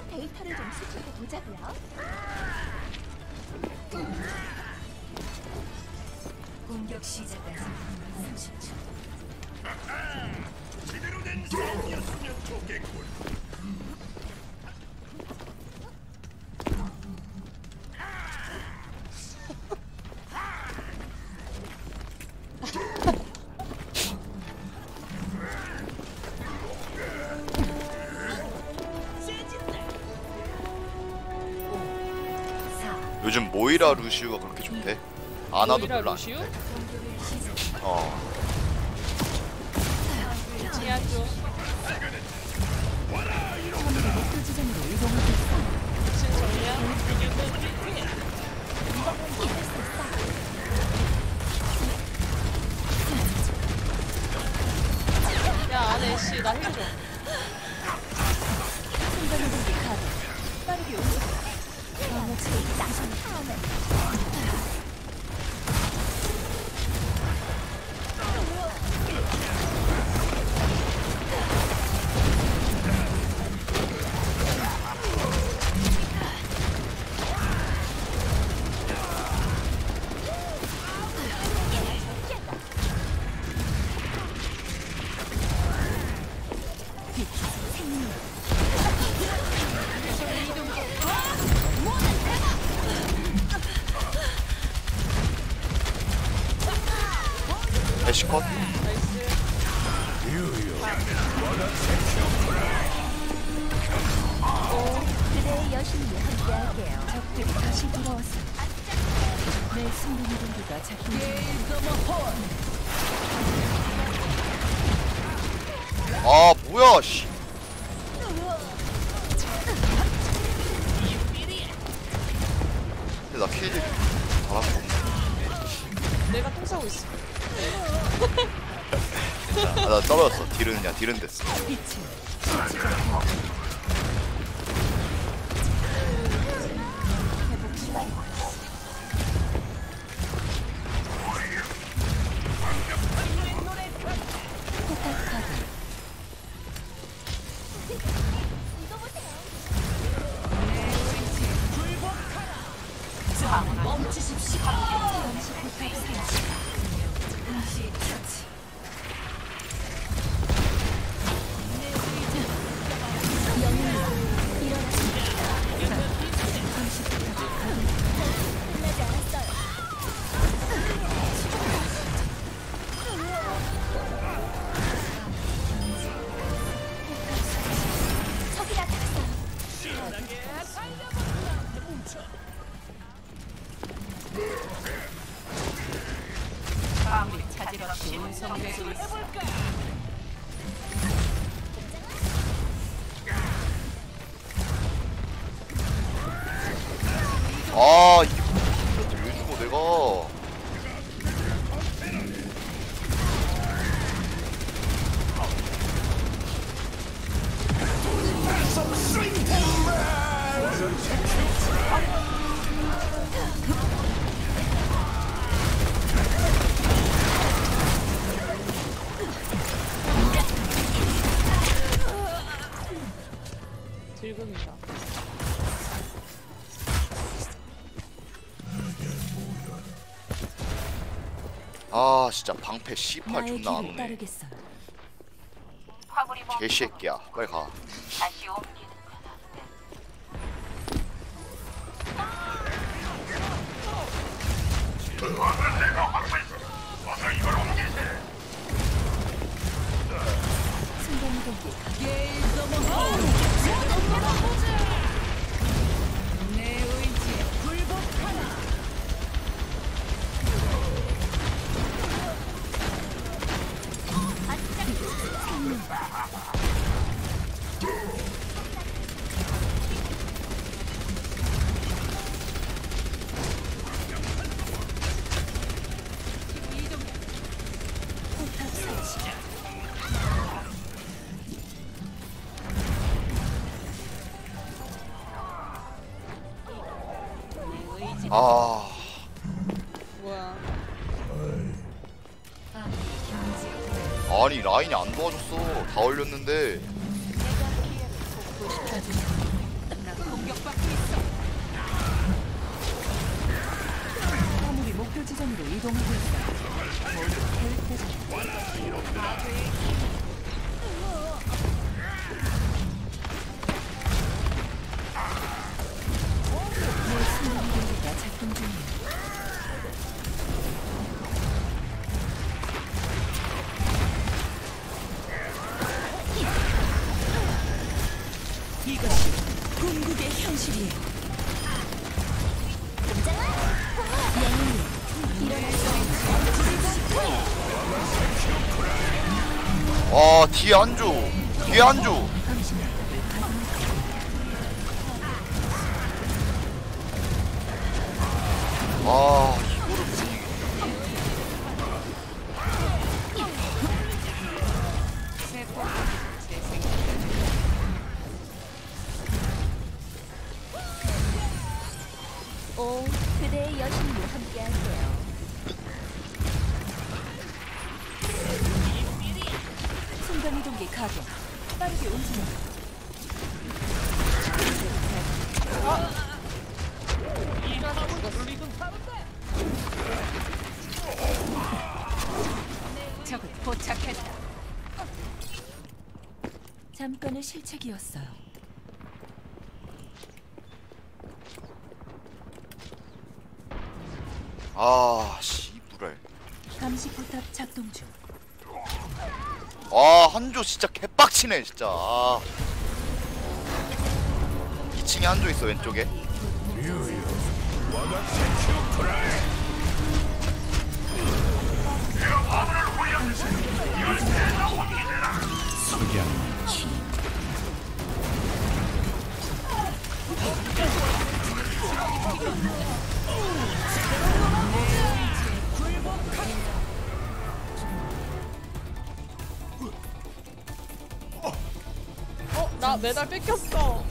모이라 루시우가 그렇게 좋대. 아나도 별로 안 루시우? 좋대. 어. 야, 안에 씨, 나 해줘. 빠르게. 방어체의 작동 아 뭐야 씨. 근데 나 킬이 없네. 내가 똥 싸고 있어. 아, 나 떨어졌어. 딜은 야 딜은 됐어. 방패 씨팔 나의 존나 안 오네. 개새끼야. 빨리 가 올렸는데 실책이었어요. 아 씨부랄 감시 포탑 작동 중. 아 한조 진짜 개빡치네 진짜 아. 2층에 한조 있어 왼쪽에 어, 나 메달 뺏겼어.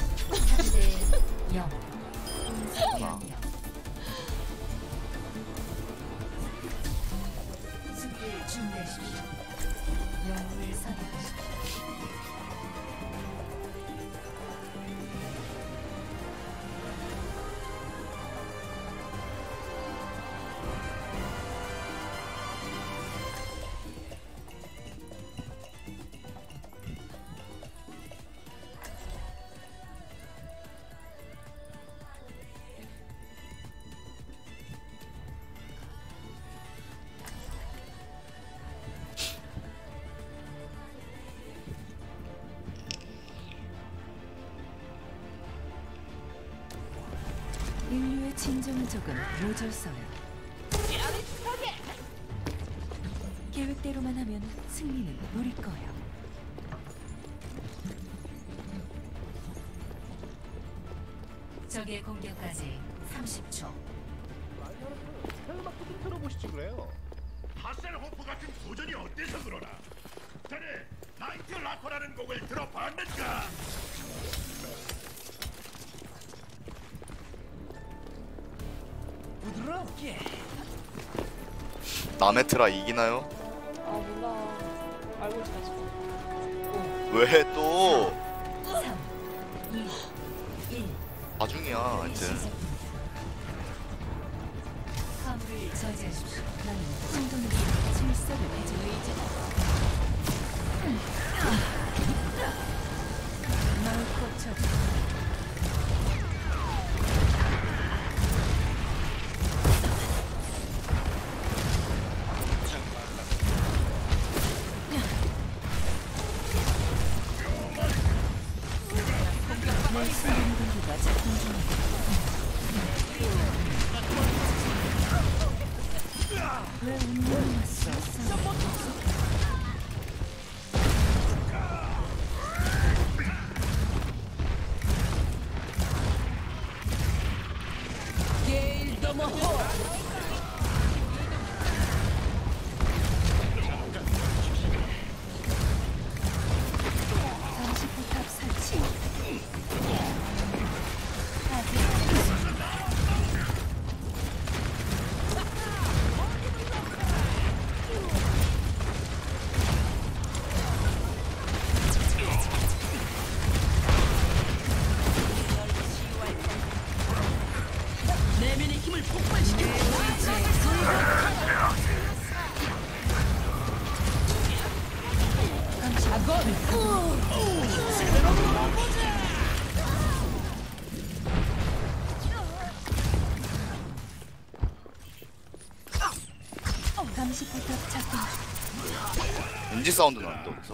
모질서요. 계획대로만 하면 승리는 우리 거예요. 적의 공격까지 30초. 들어보시지 그래요. 하셀호프 같은 도전이 어때서 그러나? 자네 나이트 라커라는 곡을 들어봤는가? 남의 트라 이기나요? 아 몰라 알고 지내지 어. 왜 또? 나중이야 이제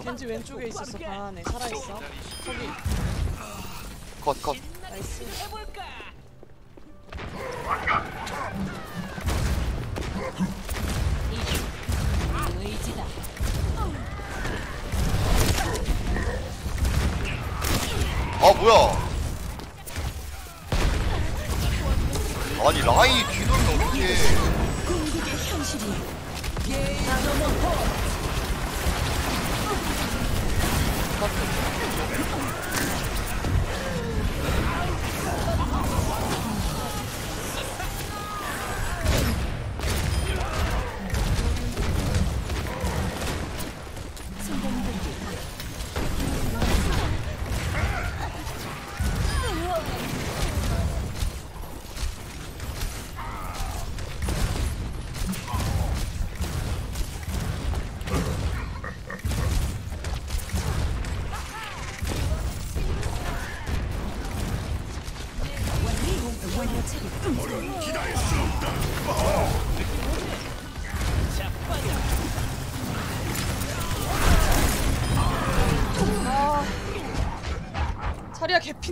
겐지 왼쪽에 있었어. 방 안에 살아있어. 거기 컷 컷.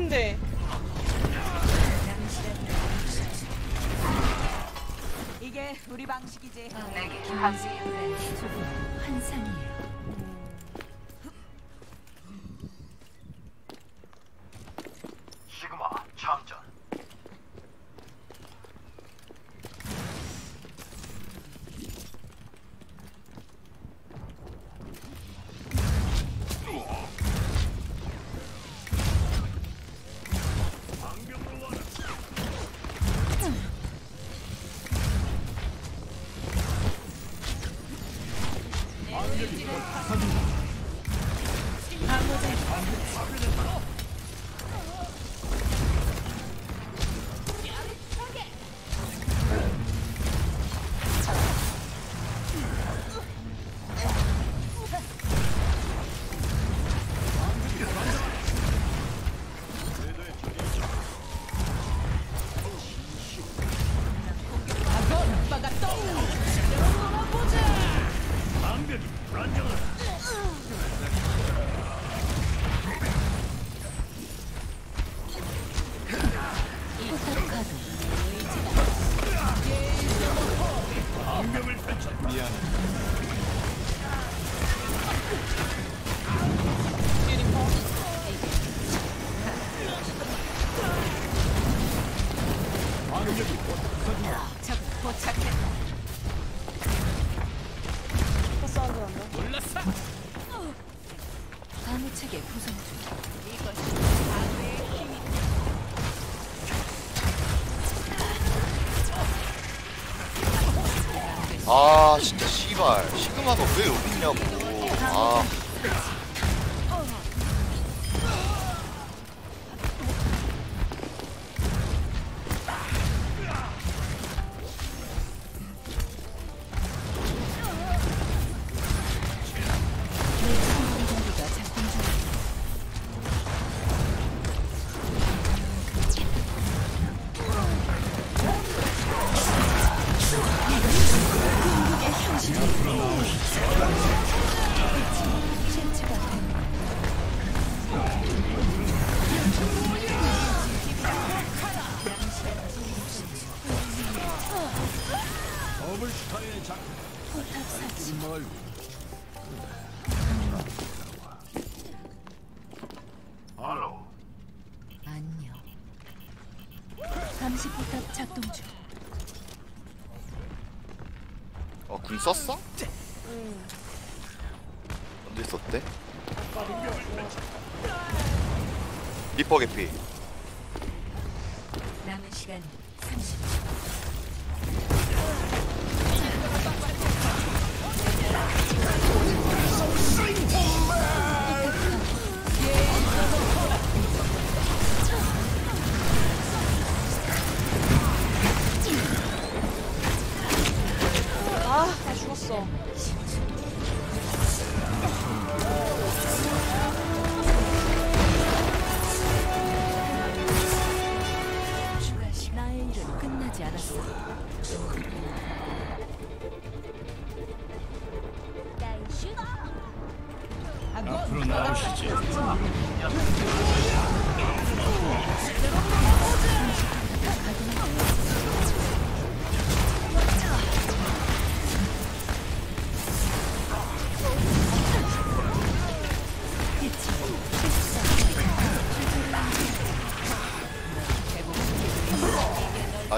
같은데. 이게 우리 방식이지. 내게 기관지 환상이야.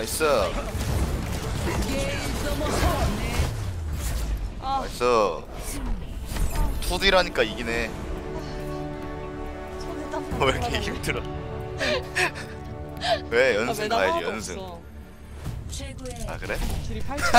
나이스. 나이스. 2D라니까 이기네. 어, 손에 땀 왜 이렇게 힘들어? [LAUGHS] 왜 연승? 가야지 아, 연승. 아 그래? 둘이 8초